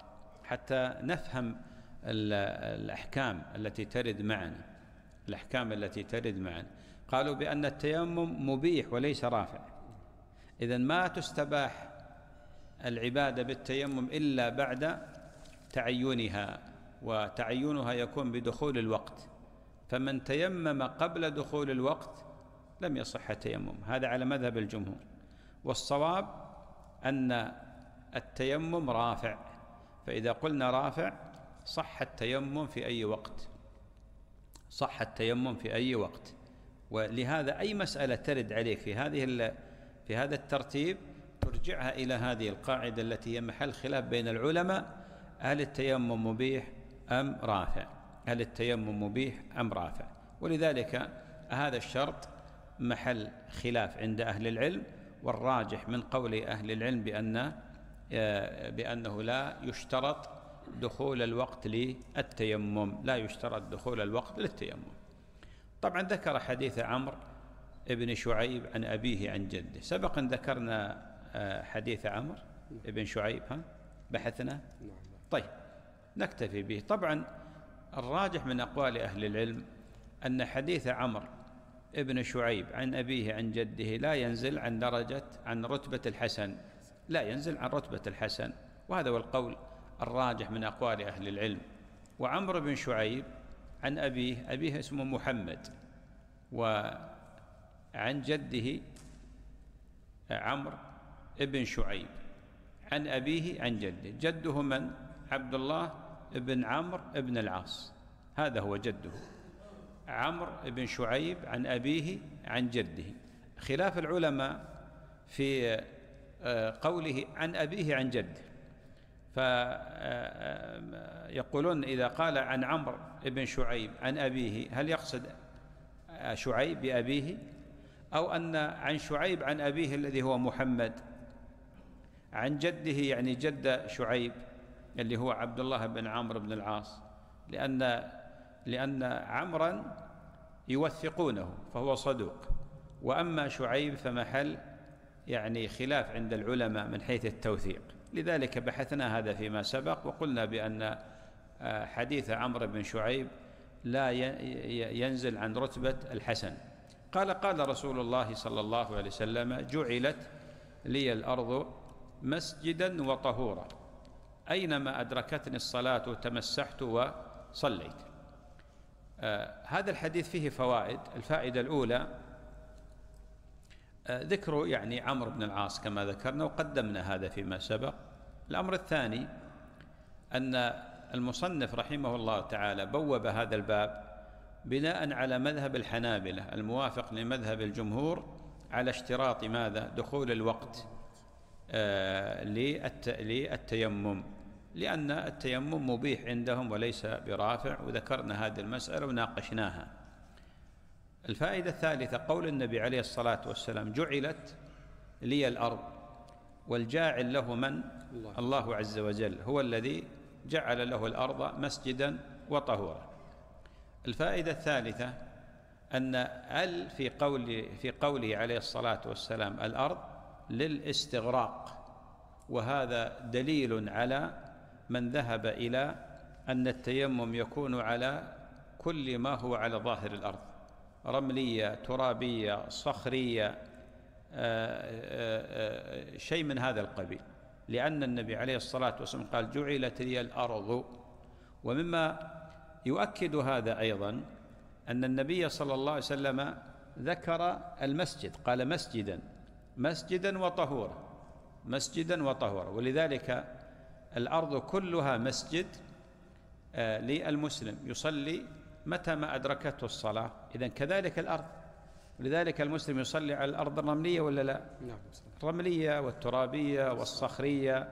حتى نفهم الأحكام التي ترد معنا؟ الأحكام التي ترد معنا. قالوا بأن التيمم مبيح وليس رافع. إذا ما تستباح العبادة بالتيمم إلا بعد تعينها وتعينها يكون بدخول الوقت. فمن تيمم قبل دخول الوقت لم يصح تيمم. هذا على مذهب الجمهور. والصواب أن التيمم رافع. فإذا قلنا رافع صح التيمم في أي وقت. صح التيمم في أي وقت. ولهذا أي مسألة ترد عليك في هذه في هذا الترتيب ترجعها إلى هذه القاعدة التي هي محل خلاف بين العلماء هل التيمم مبيح أم رافع؟ هل التيمم مبيح أم رافع؟ ولذلك هذا الشرط محل خلاف عند أهل العلم والراجح من قول أهل العلم بأن بأنه لا يشترط دخول الوقت للتيمم لا يشترط دخول الوقت للتيمم. طبعا ذكر حديث عمرو ابن شعيب عن أبيه عن جده. سبق أن ذكرنا آه، حديث عمرو ابن شعيب ها؟ بحثنا؟ طيب نكتفي به. طبعا الراجح من أقوال أهل العلم أن حديث عمرو ابن شعيب عن أبيه عن جده لا ينزل عن درجة عن رتبة الحسن. لا ينزل عن رتبة الحسن. وهذا هو القول الراجح من أقوال أهل العلم. وعمرو بن شعيب عن أبيه أبيه اسمه محمد. وعن جده عمرو بن شعيب. عن أبيه عن جده. جده من؟ عبد الله بن عمرو بن العاص. هذا هو جده. عمرو بن شعيب عن أبيه عن جده. خلاف العلماء في آه، قوله عن أبيه عن جده. فيقولون إذا قال عن عمرو بن شعيب عن أبيه هل يقصد شعيب بأبيه؟ أو أن عن شعيب عن أبيه الذي هو محمد؟ عن جده يعني جد شعيب. اللي هو عبد الله بن عمرو بن العاص لأن لأن عمرا يوثقونه فهو صدوق. وأما شعيب فمحل يعني خلاف عند العلماء من حيث التوثيق. لذلك بحثنا هذا فيما سبق وقلنا بأن آه، حديث عمرو بن شعيب لا ينزل عن رتبة الحسن. قال قال رسول الله صلى الله عليه وسلم جعلت لي الأرض مسجدا وطهورا. أينما أدركتني الصلاة تمسحت وصليت. آه هذا الحديث فيه فوائد. الفائدة الأولى آه ذكر يعني عمرو بن العاص كما ذكرنا وقدمنا هذا فيما سبق. الأمر الثاني أن المصنف رحمه الله تعالى بوب هذا الباب بناء على مذهب الحنابلة الموافق لمذهب الجمهور على اشتراط ماذا؟ دخول الوقت آه للتيمم. لأن التيمم مبيح عندهم وليس برافع وذكرنا هذه المسألة وناقشناها. الفائدة الثالثة قول النبي عليه الصلاة والسلام جعلت لي الأرض والجاعل له من؟ الله, الله عز وجل هو الذي جعل له الأرض مسجدا وطهورا. الفائدة الثالثة أن ال في قول في قوله عليه الصلاة والسلام الأرض للاستغراق وهذا دليل على من ذهب إلى أن التيمم يكون على كل ما هو على ظاهر الأرض. رملية ترابية صخرية آآ آآ آآ شيء من هذا القبيل. لأن النبي عليه الصلاة والسلام قال جعلت لي الأرض. ومما يؤكد هذا أيضا أن النبي صلى الله عليه وسلم ذكر المسجد قال مسجدا مسجدا وطهورا مسجدا وطهورا. ولذلك الأرض كلها مسجد آه، للمسلم. يصلي متى ما أدركته الصلاة. إذن كذلك الأرض. ولذلك المسلم يصلي على الأرض الرملية ولا لا؟ نعم الرملية والترابية والصخرية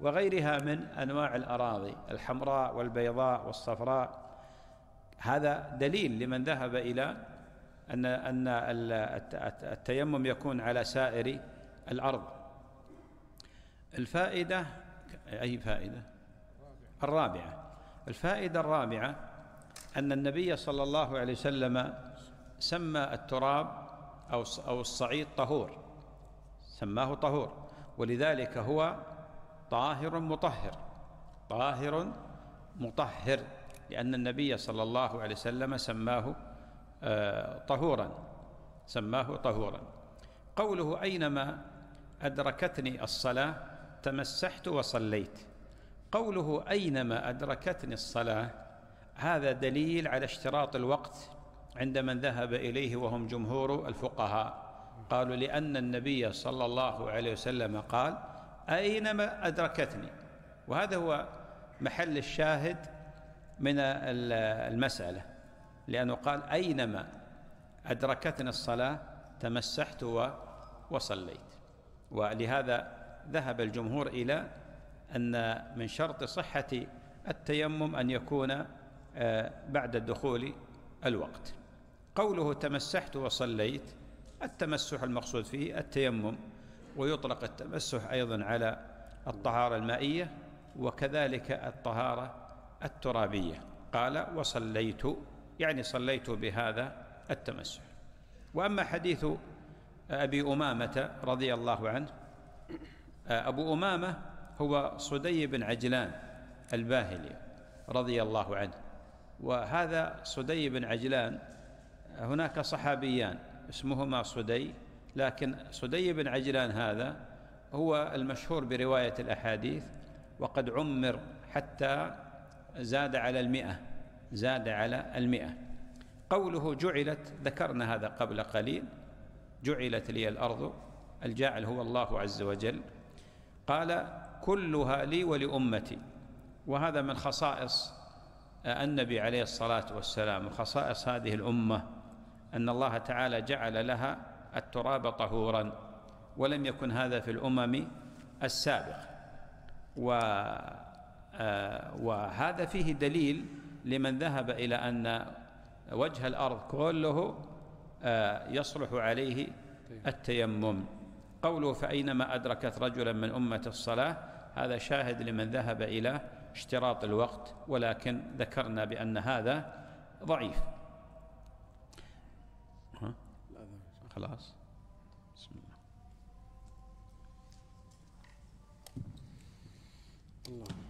وغيرها من أنواع الأراضي الحمراء والبيضاء والصفراء. هذا دليل لمن ذهب إلى أن أن التيمم يكون على سائر الأرض. الفائدة أي فائدة؟ الرابعة. الفائدة الرابعة أن النبي صلى الله عليه وسلم سمى التراب أو أو الصعيد طهور. سماه طهور. ولذلك هو طاهر مطهر. طاهر مطهر. لأن النبي صلى الله عليه وسلم سماه آه، طهورا. سماه طهورا. قوله أينما أدركتني الصلاة؟ تمسحت وصليت. قوله أينما أدركتني الصلاة هذا دليل على اشتراط الوقت عند من ذهب إليه وهم جمهور الفقهاء. قالوا لأن النبي صلى الله عليه وسلم قال أينما أدركتني؟ وهذا هو محل الشاهد من المسألة. لأنه قال أينما أدركتني الصلاة تمسحت وصليت. ولهذا ذهب الجمهور إلى أن من شرط صحة التيمم أن يكون آه، بعد دخول الوقت. قوله تمسحت وصليت التمسح المقصود فيه التيمم ويطلق التمسح أيضا على الطهارة المائية وكذلك الطهارة الترابية. قال وصليت يعني صليت بهذا التمسح. وأما حديث أبي أمامة رضي الله عنه أبو أمامة هو صدي بن عجلان الباهلي رضي الله عنه. وهذا صدي بن عجلان هناك صحابيان اسمهما صدي لكن صدي بن عجلان هذا هو المشهور برواية الأحاديث وقد عمر حتى زاد على المئة زاد على المئة. قوله جعلت ذكرنا هذا قبل قليل جعلت لي الأرض الجاعل هو الله عز وجل. قال كلها لي ولأمتي. وهذا من خصائص النبي عليه الصلاة والسلام وخصائص هذه الأمة أن الله تعالى جعل لها التراب طهورا ولم يكن هذا في الأمم السابقة و آه، وهذا فيه دليل لمن ذهب إلى أن وجه الأرض كله آه، يصلح عليه التيمم. قوله فأينما أدركت رجلا من أمة الصلاة هذا شاهد لمن ذهب إلى اشتراط الوقت ولكن ذكرنا بأن هذا ضعيف. ها؟ خلاص. بسم الله. الله. الله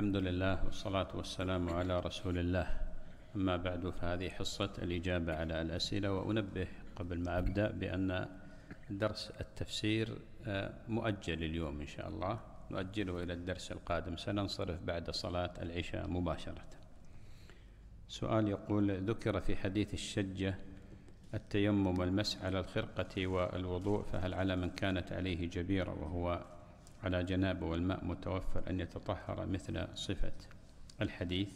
الحمد لله والصلاة والسلام على رسول الله. أما بعد فهذه حصة الإجابة على الأسئلة وأنبه قبل ما أبدأ بأن درس التفسير آه، مؤجل اليوم إن شاء الله. نؤجله إلى الدرس القادم. سننصرف بعد صلاة العشاء مباشرة. سؤال يقول ذكر في حديث الشجة التيمم والمسح على الخرقة والوضوء فهل على من كانت عليه جبيرة وهو على جنابه والماء متوفر أن يتطهر مثل صفة الحديث.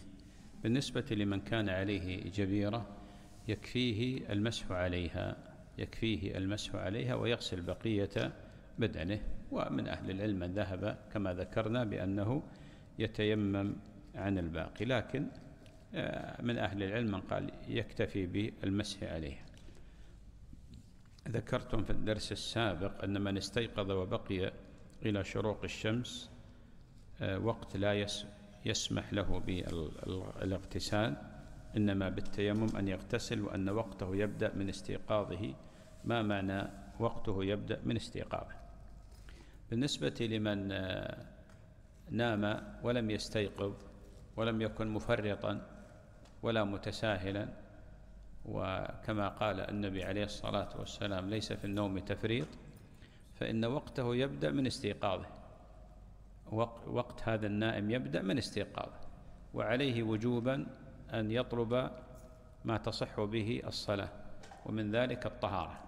بالنسبة لمن كان عليه جبيرة يكفيه المسح عليها يكفيه المسح عليها ويغسل بقية بدنه. ومن أهل العلم من ذهب كما ذكرنا بأنه يتيمم عن الباقي. لكن آه، من أهل العلم من قال يكتفي بالمسح عليها. ذكرتم في الدرس السابق أن من استيقظ وبقي إلى شروق الشمس آه، وقت لا يس يسمح له بالاغتسال إنما بالتيمم أن يغتسل وأن وقته يبدأ من استيقاظه ما معنى وقته يبدأ من استيقاظه؟ بالنسبة لمن آه، نام ولم يستيقظ ولم يكن مفرطا ولا متساهلا وكما قال النبي عليه الصلاة والسلام ليس في النوم تفريط فإن وقته يبدأ من استيقاظه. وق- وقت هذا النائم يبدأ من استيقاظه. وعليه وجوبا أن يطلب ما تصح به الصلاة ومن ذلك الطهارة.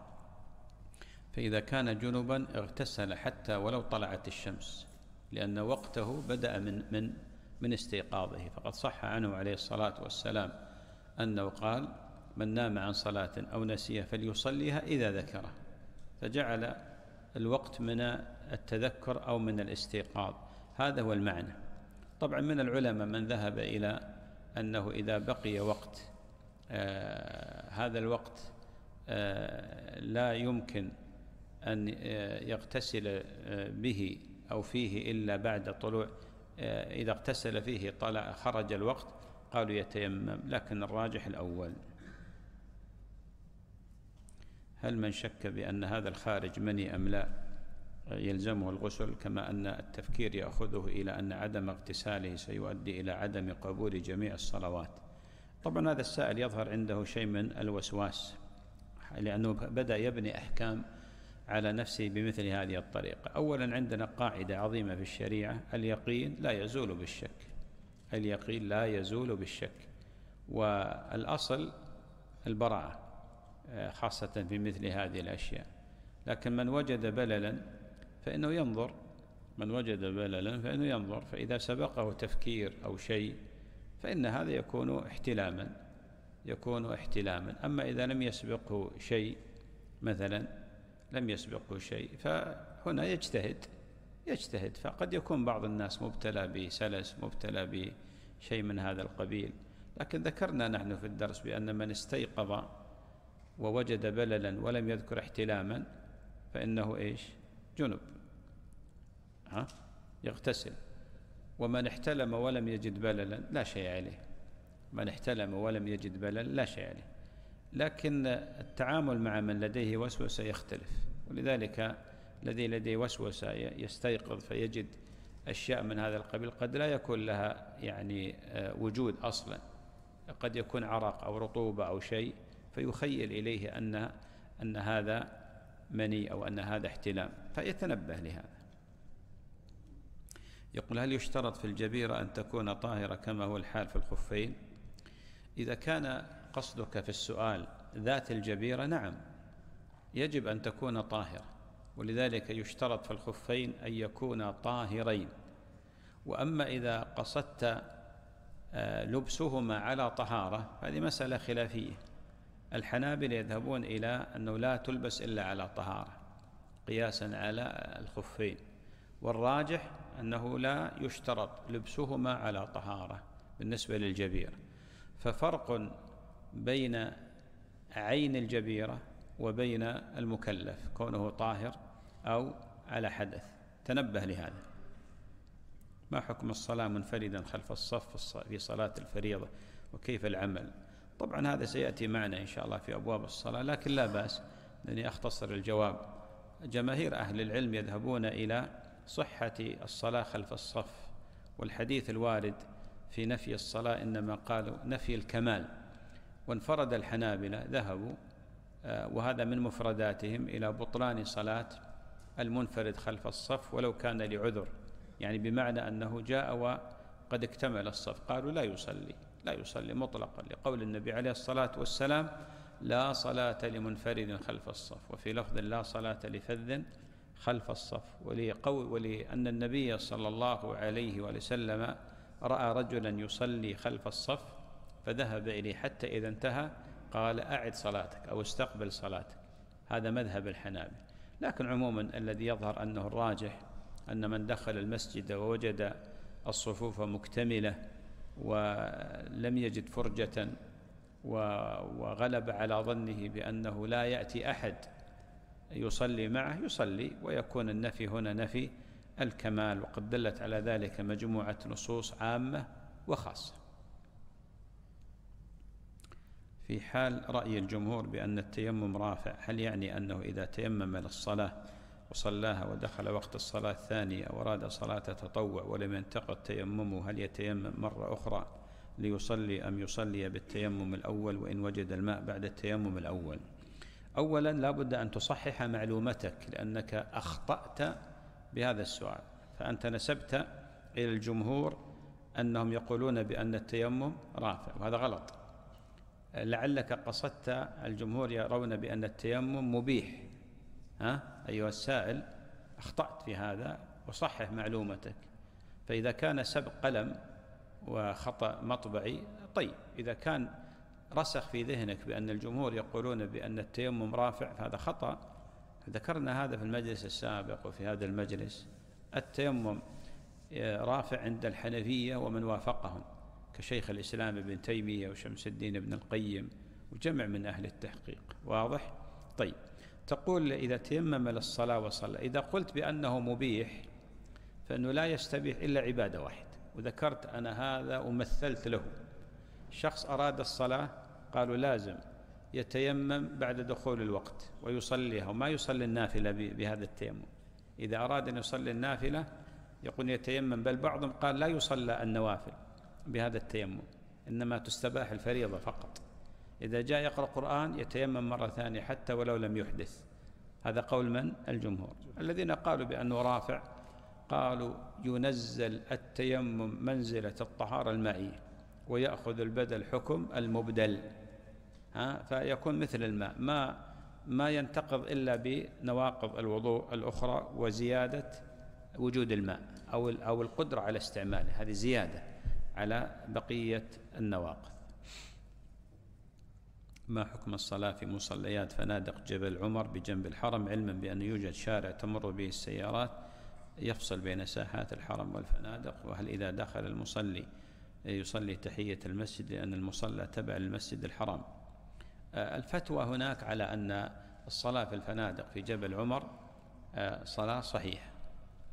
فإذا كان جنبا اغتسل حتى ولو طلعت الشمس لأن وقته بدأ من من من استيقاظه. فقد صح عنه عليه الصلاة والسلام أنه قال من نام عن صلاة أو نسيها فليصليها إذا ذكره. فجعل الوقت من التذكر أو من الاستيقاظ. هذا هو المعنى. طبعا من العلماء من ذهب إلى أنه إذا بقي وقت آه هذا الوقت آه لا يمكن أن آه يغتسل آه به أو فيه إلا بعد طلوع. آه إذا اغتسل فيه طلع خرج الوقت قالوا يتيمم. لكن الراجح الأول. هل من شك بأن هذا الخارج مني أم لا؟ يلزمه الغسل كما أن التفكير يأخذه إلى أن عدم اغتساله سيؤدي إلى عدم قبول جميع الصلوات. طبعا هذا السائل يظهر عنده شيء من الوسواس لأنه بدأ يبني أحكام على نفسه بمثل هذه الطريقة. أولا عندنا قاعدة عظيمة في الشريعة اليقين لا يزول بالشك. اليقين لا يزول بالشك والأصل البراءة. خاصة في مثل هذه الأشياء. لكن من وجد بللا فإنه ينظر. من وجد بللا فإنه ينظر. فإذا سبقه تفكير أو شيء فإن هذا يكون احتلاما يكون احتلاما. أما إذا لم يسبقه شيء مثلا لم يسبقه شيء فهنا يجتهد يجتهد. فقد يكون بعض الناس مبتلى بسلس مبتلى بشيء من هذا القبيل. لكن ذكرنا نحن في الدرس بأن من استيقظ ووجد بللا ولم يذكر احتلاما فإنه إيش؟ جنب. ها؟ يغتسل. ومن احتلم ولم يجد بللا لا شيء عليه. من احتلم ولم يجد بللا لا شيء عليه. لكن التعامل مع من لديه وسوسة يختلف. ولذلك الذي لديه وسوسة يستيقظ فيجد أشياء من هذا القبيل قد لا يكون لها يعني وجود أصلا. قد يكون عرق أو رطوبة أو شيء. فيخيل إليه أن أن هذا مني أو أن هذا احتلام فيتنبه لهذا. يقول هل يشترط في الجبيرة أن تكون طاهرة كما هو الحال في الخفين؟ إذا كان قصدك في السؤال ذات الجبيرة نعم يجب أن تكون طاهرة ولذلك يشترط في الخفين أن يكونا طاهرين. وأما إذا قصدت لبسهما على طهارة هذه مسألة خلافية. الحنابل يذهبون إلى أنه لا تلبس إلا على طهارة قياسا على الخفين والراجح أنه لا يشترط لبسهما على طهارة بالنسبة للجبيرة. ففرق بين عين الجبيرة وبين المكلف كونه طاهر أو على حدث. تنبه لهذا. ما حكم الصلاة منفردا خلف الصف في صلاة الفريضة؟ وكيف العمل؟ طبعا هذا سيأتي معنا إن شاء الله في أبواب الصلاة لكن لا بأس أنني أختصر الجواب. جماهير أهل العلم يذهبون إلى صحة الصلاة خلف الصف والحديث الوارد في نفي الصلاة إنما قالوا نفي الكمال. وانفرد الحنابلة ذهبوا وهذا من مفرداتهم إلى بطلان صلاة المنفرد خلف الصف ولو كان لعذر يعني بمعنى أنه جاء وقد اكتمل الصف قالوا لا يصلي. لا يصلي مطلقا لقول النبي عليه الصلاة والسلام لا صلاة لمنفرد خلف الصف وفي لفظ لا صلاة لفذ خلف الصف ولقول ولأن النبي صلى الله عليه وسلم رأى رجلا يصلي خلف الصف فذهب إليه حتى إذا انتهى قال أعد صلاتك أو استقبل صلاتك. هذا مذهب الحنابل لكن عموما الذي يظهر أنه الراجح أن من دخل المسجد ووجد الصفوف مكتملة ولم يجد فرجة وغلب على ظنه بأنه لا يأتي أحد يصلي معه يصلي ويكون النفي هنا نفي الكمال. وقد دلت على ذلك مجموعة نصوص عامة وخاصة. في حال رأي الجمهور بأن التيمم رافع هل يعني أنه إذا تيمم للصلاة وصلاها ودخل وقت الصلاة الثانية وأراد صلاة تطوع ولم ينتقد تيممه هل يتيمم مرة أخرى ليصلي أم يصلي بالتيمم الأول؟ وإن وجد الماء بعد التيمم الأول. أولا لا بد أن تصحح معلومتك لأنك أخطأت بهذا السؤال. فأنت نسبت إلى الجمهور أنهم يقولون بأن التيمم رافع وهذا غلط. لعلك قصدت الجمهور يرون بأن التيمم مبيح ها؟ أيها السائل أخطأت في هذا وصحح معلومتك. فإذا كان سبق قلم وخطأ مطبعي طيب. إذا كان رسخ في ذهنك بأن الجمهور يقولون بأن التيمم رافع فهذا خطأ ذكرنا هذا في المجلس السابق وفي هذا المجلس. التيمم رافع عند الحنفية ومن وافقهم كشيخ الإسلام ابن تيمية وشمس الدين ابن القيم وجمع من أهل التحقيق. واضح؟ طيب. تقول إذا تيمم للصلاة وصلى إذا قلت بأنه مبيح فإنه لا يستبيح إلا عبادة واحد. وذكرت أنا هذا ومثلت له. شخص أراد الصلاة قالوا لازم يتيمم بعد دخول الوقت ويصليها وما يصلي النافلة بهذا التيمم. إذا أراد أن يصلي النافلة يقول يتيمم بل بعضهم قال لا يصلى النوافل بهذا التيمم إنما تستباح الفريضة فقط. إذا جاء يقرأ القرآن يتيمم مرة ثانية حتى ولو لم يحدث. هذا قول من؟ الجمهور. الذين قالوا بأنه رافع قالوا ينزل التيمم منزلة الطهارة المائية ويأخذ البدل حكم المبدل. ها؟ فيكون مثل الماء. ما ما ينتقض إلا بنواقض الوضوء الأخرى وزيادة وجود الماء أو أو القدرة على استعماله. هذه زيادة على بقية النواقض. ما حكم الصلاة في مصليات فنادق جبل عمر بجنب الحرم علما بأن يوجد شارع تمر به السيارات يفصل بين ساحات الحرم والفنادق؟ وهل إذا دخل المصلي يصلي تحية المسجد لأن المصلى تبع للمسجد الحرام؟ آه، الفتوى هناك على أن الصلاة في الفنادق في جبل عمر آه، صلاة صحيحة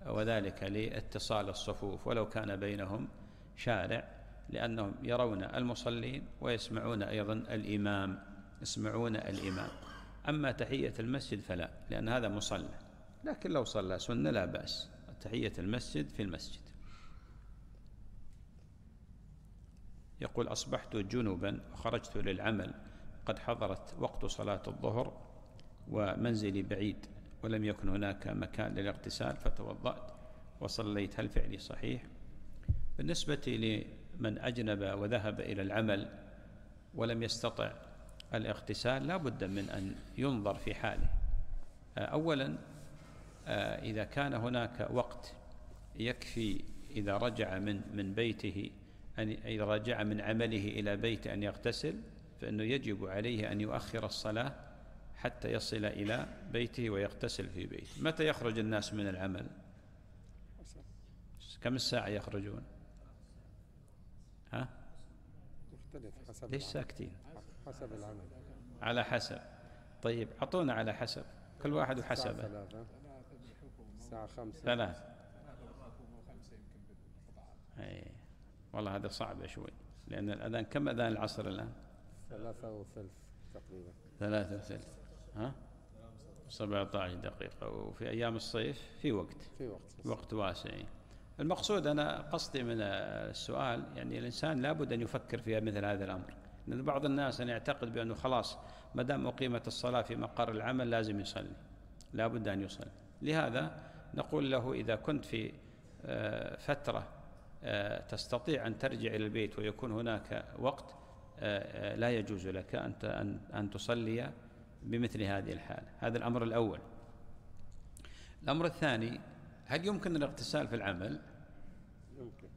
وذلك لاتصال الصفوف ولو كان بينهم شارع لأنهم يرون المصلين ويسمعون أيضا الإمام يسمعون الإمام. أما تحية المسجد فلا لأن هذا مصلى. لكن لو صلى سنة لا بأس. تحية المسجد في المسجد. يقول أصبحت جنبا وخرجت للعمل. قد حضرت وقت صلاة الظهر ومنزلي بعيد ولم يكن هناك مكان للاغتسال فتوضأت وصليت. هل فعلي صحيح؟ بالنسبة لمن أجنب وذهب إلى العمل ولم يستطع الاغتسال لا بد من أن ينظر في حاله. أولا إذا كان هناك وقت يكفي إذا رجع من من بيته أن إذا رجع من عمله إلى بيته أن يغتسل فإنه يجب عليه أن يؤخر الصلاة حتى يصل إلى بيته ويغتسل في بيته. متى يخرج الناس من العمل؟ كم الساعة يخرجون ها يختلف حسب ليش العمل. ساكتين؟ حسب العمل. على حسب. طيب أعطونا على حسب. كل واحد وحسبه. ثلاثة الساعة خمسة. ثلاث أي والله هذا صعب شوي لأن الأذان كم أذان العصر الآن؟ ثلاثة وثلث تقريبا. ثلاثة وثلث. ها؟ 17 دقيقة. وفي أيام الصيف في وقت. في وقت. وقت واسع. المقصود أنا قصدي من السؤال يعني الإنسان لابد أن يفكر في مثل هذا الأمر. لأن بعض الناس أنا يعتقد بأنه خلاص ما دام أقيمت الصلاة في مقر العمل لازم يصلي. لابد أن يصلي. لهذا نقول له إذا كنت في آه، فترة آه، تستطيع أن ترجع إلى البيت ويكون هناك وقت آه، لا يجوز لك أن أن- أن تصلي بمثل هذه الحالة. هذا الأمر الأول. الأمر الثاني هل يمكن الاغتسال في العمل؟ يمكن.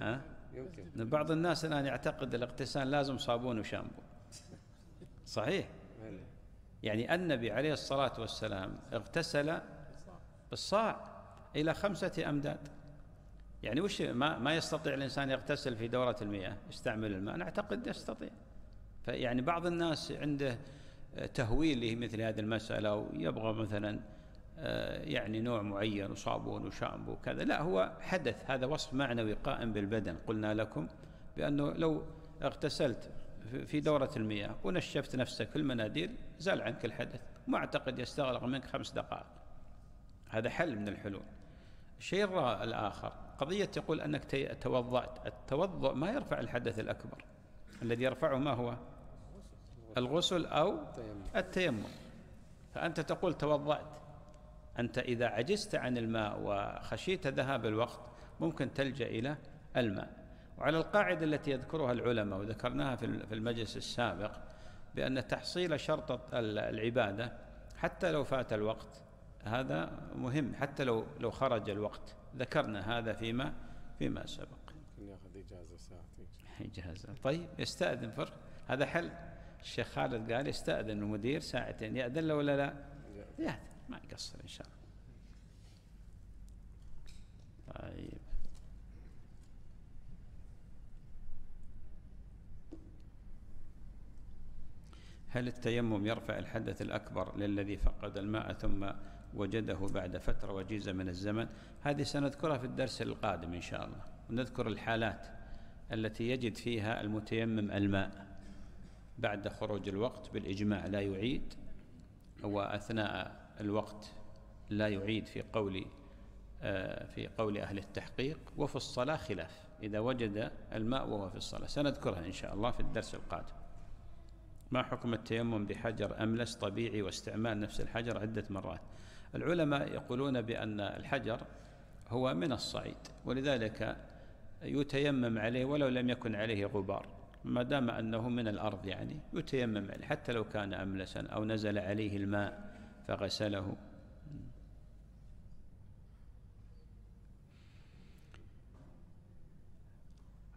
ها؟ يمكن. بعض الناس الآن يعتقد الاغتسال لازم صابون وشامبو. صحيح؟ أيوة. يعني النبي عليه الصلاة والسلام اغتسل بالصاع إلى خمسة أمداد. يعني وش ما, ما يستطيع الإنسان يغتسل في دورة المياه يستعمل الماء. نعتقد يستطيع. فيعني بعض الناس عنده تهويل لمثل هذه المسألة ويبغى مثلا يعني نوع معين وصابون وشامبو وكذا. لا هو حدث. هذا وصف معنوي قائم بالبدن. قلنا لكم بأنه لو اغتسلت في- دورة المياه ونشفت نفسك في المناديل زال عنك الحدث. ما أعتقد يستغرق منك خمس دقائق. هذا حل من الحلول. الشيء الآخر قضية يقول أنك توضأت. التوضؤ ما يرفع الحدث الأكبر. الذي يرفعه ما هو؟ الغسل أو تيمم. التيمم. فأنت تقول توضأت. أنت إذا عجزت عن الماء وخشيت ذهاب الوقت ممكن تلجأ إلى الماء. وعلى القاعدة التي يذكرها العلماء وذكرناها في المجلس السابق بأن تحصيل شرط ال- العبادة حتى لو فات الوقت هذا مهم حتى لو لو خرج الوقت. ذكرنا هذا فيما فيما سبق. ممكن ياخذ إجازة ساعتين جهاز طيب يستأذن فرق هذا حل. الشيخ خالد قال يستأذن المدير ساعتين يأذن له ولا لا؟ يأذن. ما يقصر إن شاء الله. طيب. هل التيمم يرفع الحدث الأكبر للذي فقد الماء ثم وجده بعد فترة وجيزة من الزمن؟ هذه سنذكرها في الدرس القادم إن شاء الله. ونذكر الحالات التي يجد فيها المتيمم الماء بعد خروج الوقت بالإجماع لا يعيد وأثناء الوقت لا يعيد في قول آه، في قول أهل التحقيق وفي الصلاة خلاف. إذا وجد الماء وهو في الصلاة. سنذكرها إن شاء الله في الدرس القادم. ما حكم التيمم بحجر أملس طبيعي واستعمال نفس الحجر عدة مرات؟ العلماء يقولون بأن الحجر هو من الصعيد ولذلك يتيمم عليه ولو لم يكن عليه غبار. ما دام أنه من الأرض يعني يتيمم عليه. حتى لو كان أملسا أو نزل عليه الماء فغسله.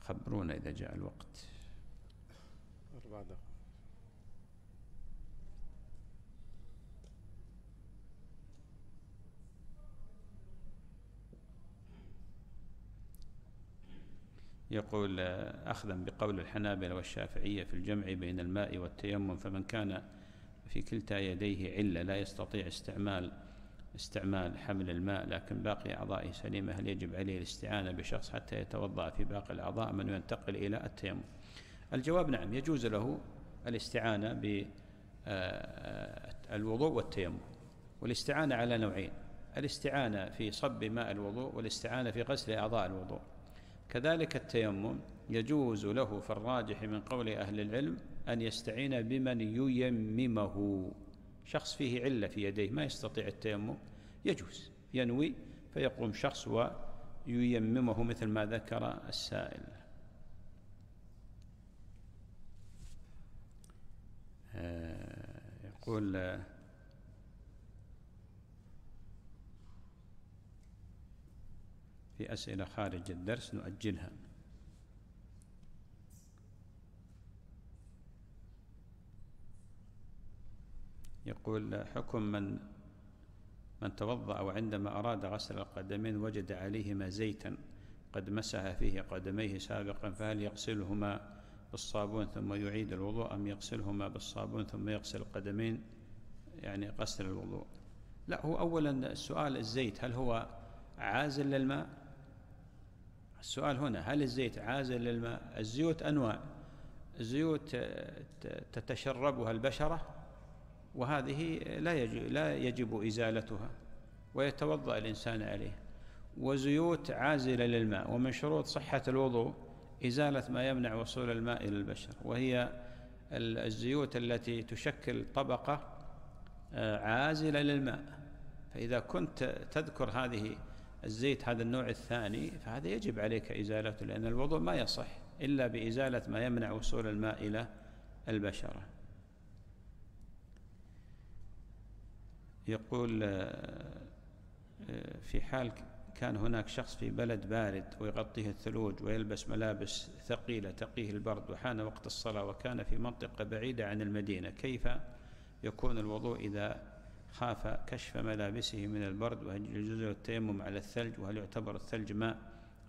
خبرونا إذا جاء الوقت. أربع دقائق. يقول آه، أخذا بقول الحنابلة والشافعية في الجمع بين الماء والتيمم فمن كان في كلتا يديه علة لا يستطيع استعمال استعمال حمل الماء لكن باقي أعضائه سليمة. هل يجب عليه الاستعانة بشخص حتى يتوضأ في باقي الأعضاء؟ من ينتقل إلى التيمم. الجواب نعم يجوز له الاستعانة بالوضوء والتيمم والاستعانة على نوعين الاستعانة في صب ماء الوضوء والاستعانة في غسل أعضاء الوضوء. كذلك التيمم يجوز له في الراجح من قول أهل العلم أن يستعين بمن ييممه. شخص فيه علة في يديه ما يستطيع التيمم يجوز ينوي فيقوم شخص وييممه مثل ما ذكر السائل. آه، يقول في أسئلة خارج الدرس نؤجلها. يقول حكم من من توضأ وعندما أراد غسل القدمين وجد عليهما زيتا قد مسح فيه قدميه سابقا فهل يغسلهما بالصابون ثم يعيد الوضوء أم يغسلهما بالصابون ثم يغسل القدمين؟ يعني غسل الوضوء. لا هو أولا السؤال الزيت هل هو عازل للماء؟ السؤال هنا هل الزيت عازل للماء؟ الزيوت أنواع. زيوت تتشربها البشرة وهذه لا يجب, لا يجب إزالتها ويتوضأ الإنسان عليه. وزيوت عازلة للماء ومن شروط صحة الوضوء إزالة ما يمنع وصول الماء إلى البشر. وهي الزيوت التي تشكل طبقة عازلة للماء. فإذا كنت تذكر هذه الزيت هذا النوع الثاني فهذا يجب عليك إزالته لأن الوضوء ما يصح إلا بإزالة ما يمنع وصول الماء إلى البشرة. يقول في حال كان هناك شخص في بلد بارد ويغطيه الثلوج ويلبس ملابس ثقيلة تقيه البرد وحان وقت الصلاة وكان في منطقة بعيدة عن المدينة كيف يكون الوضوء إذا خاف كشف ملابسه من البرد؟ وهل يجوز التيمم على الثلج؟ وهل يعتبر الثلج ماء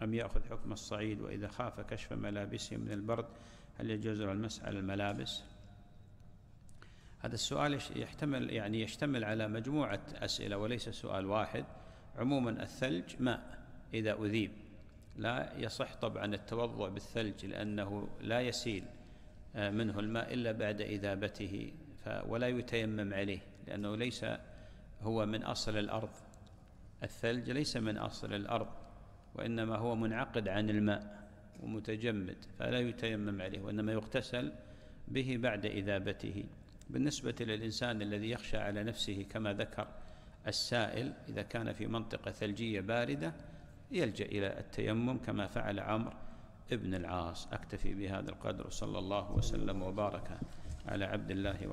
أم يأخذ حكم الصعيد؟ وإذا خاف كشف ملابسه من البرد هل يجوز له المسح على الملابس؟ هذا السؤال يحتمل يعني يشتمل على مجموعة أسئلة وليس سؤال واحد. عموما الثلج ماء إذا أذيب. لا يصح طبعا التوضؤ بالثلج لأنه لا يسيل منه الماء إلا بعد إذابته ولا يتيمم عليه لأنه ليس هو من أصل الأرض. الثلج ليس من أصل الأرض وإنما هو منعقد عن الماء ومتجمد فلا يتيمم عليه وإنما يغتسل به بعد إذابته. بالنسبة للإنسان الذي يخشى على نفسه كما ذكر السائل إذا كان في منطقة ثلجية باردة يلجأ إلى التيمم كما فعل عمرو ابن العاص. أكتفي بهذا القدر وصلى الله وسلم وبارك على عبد الله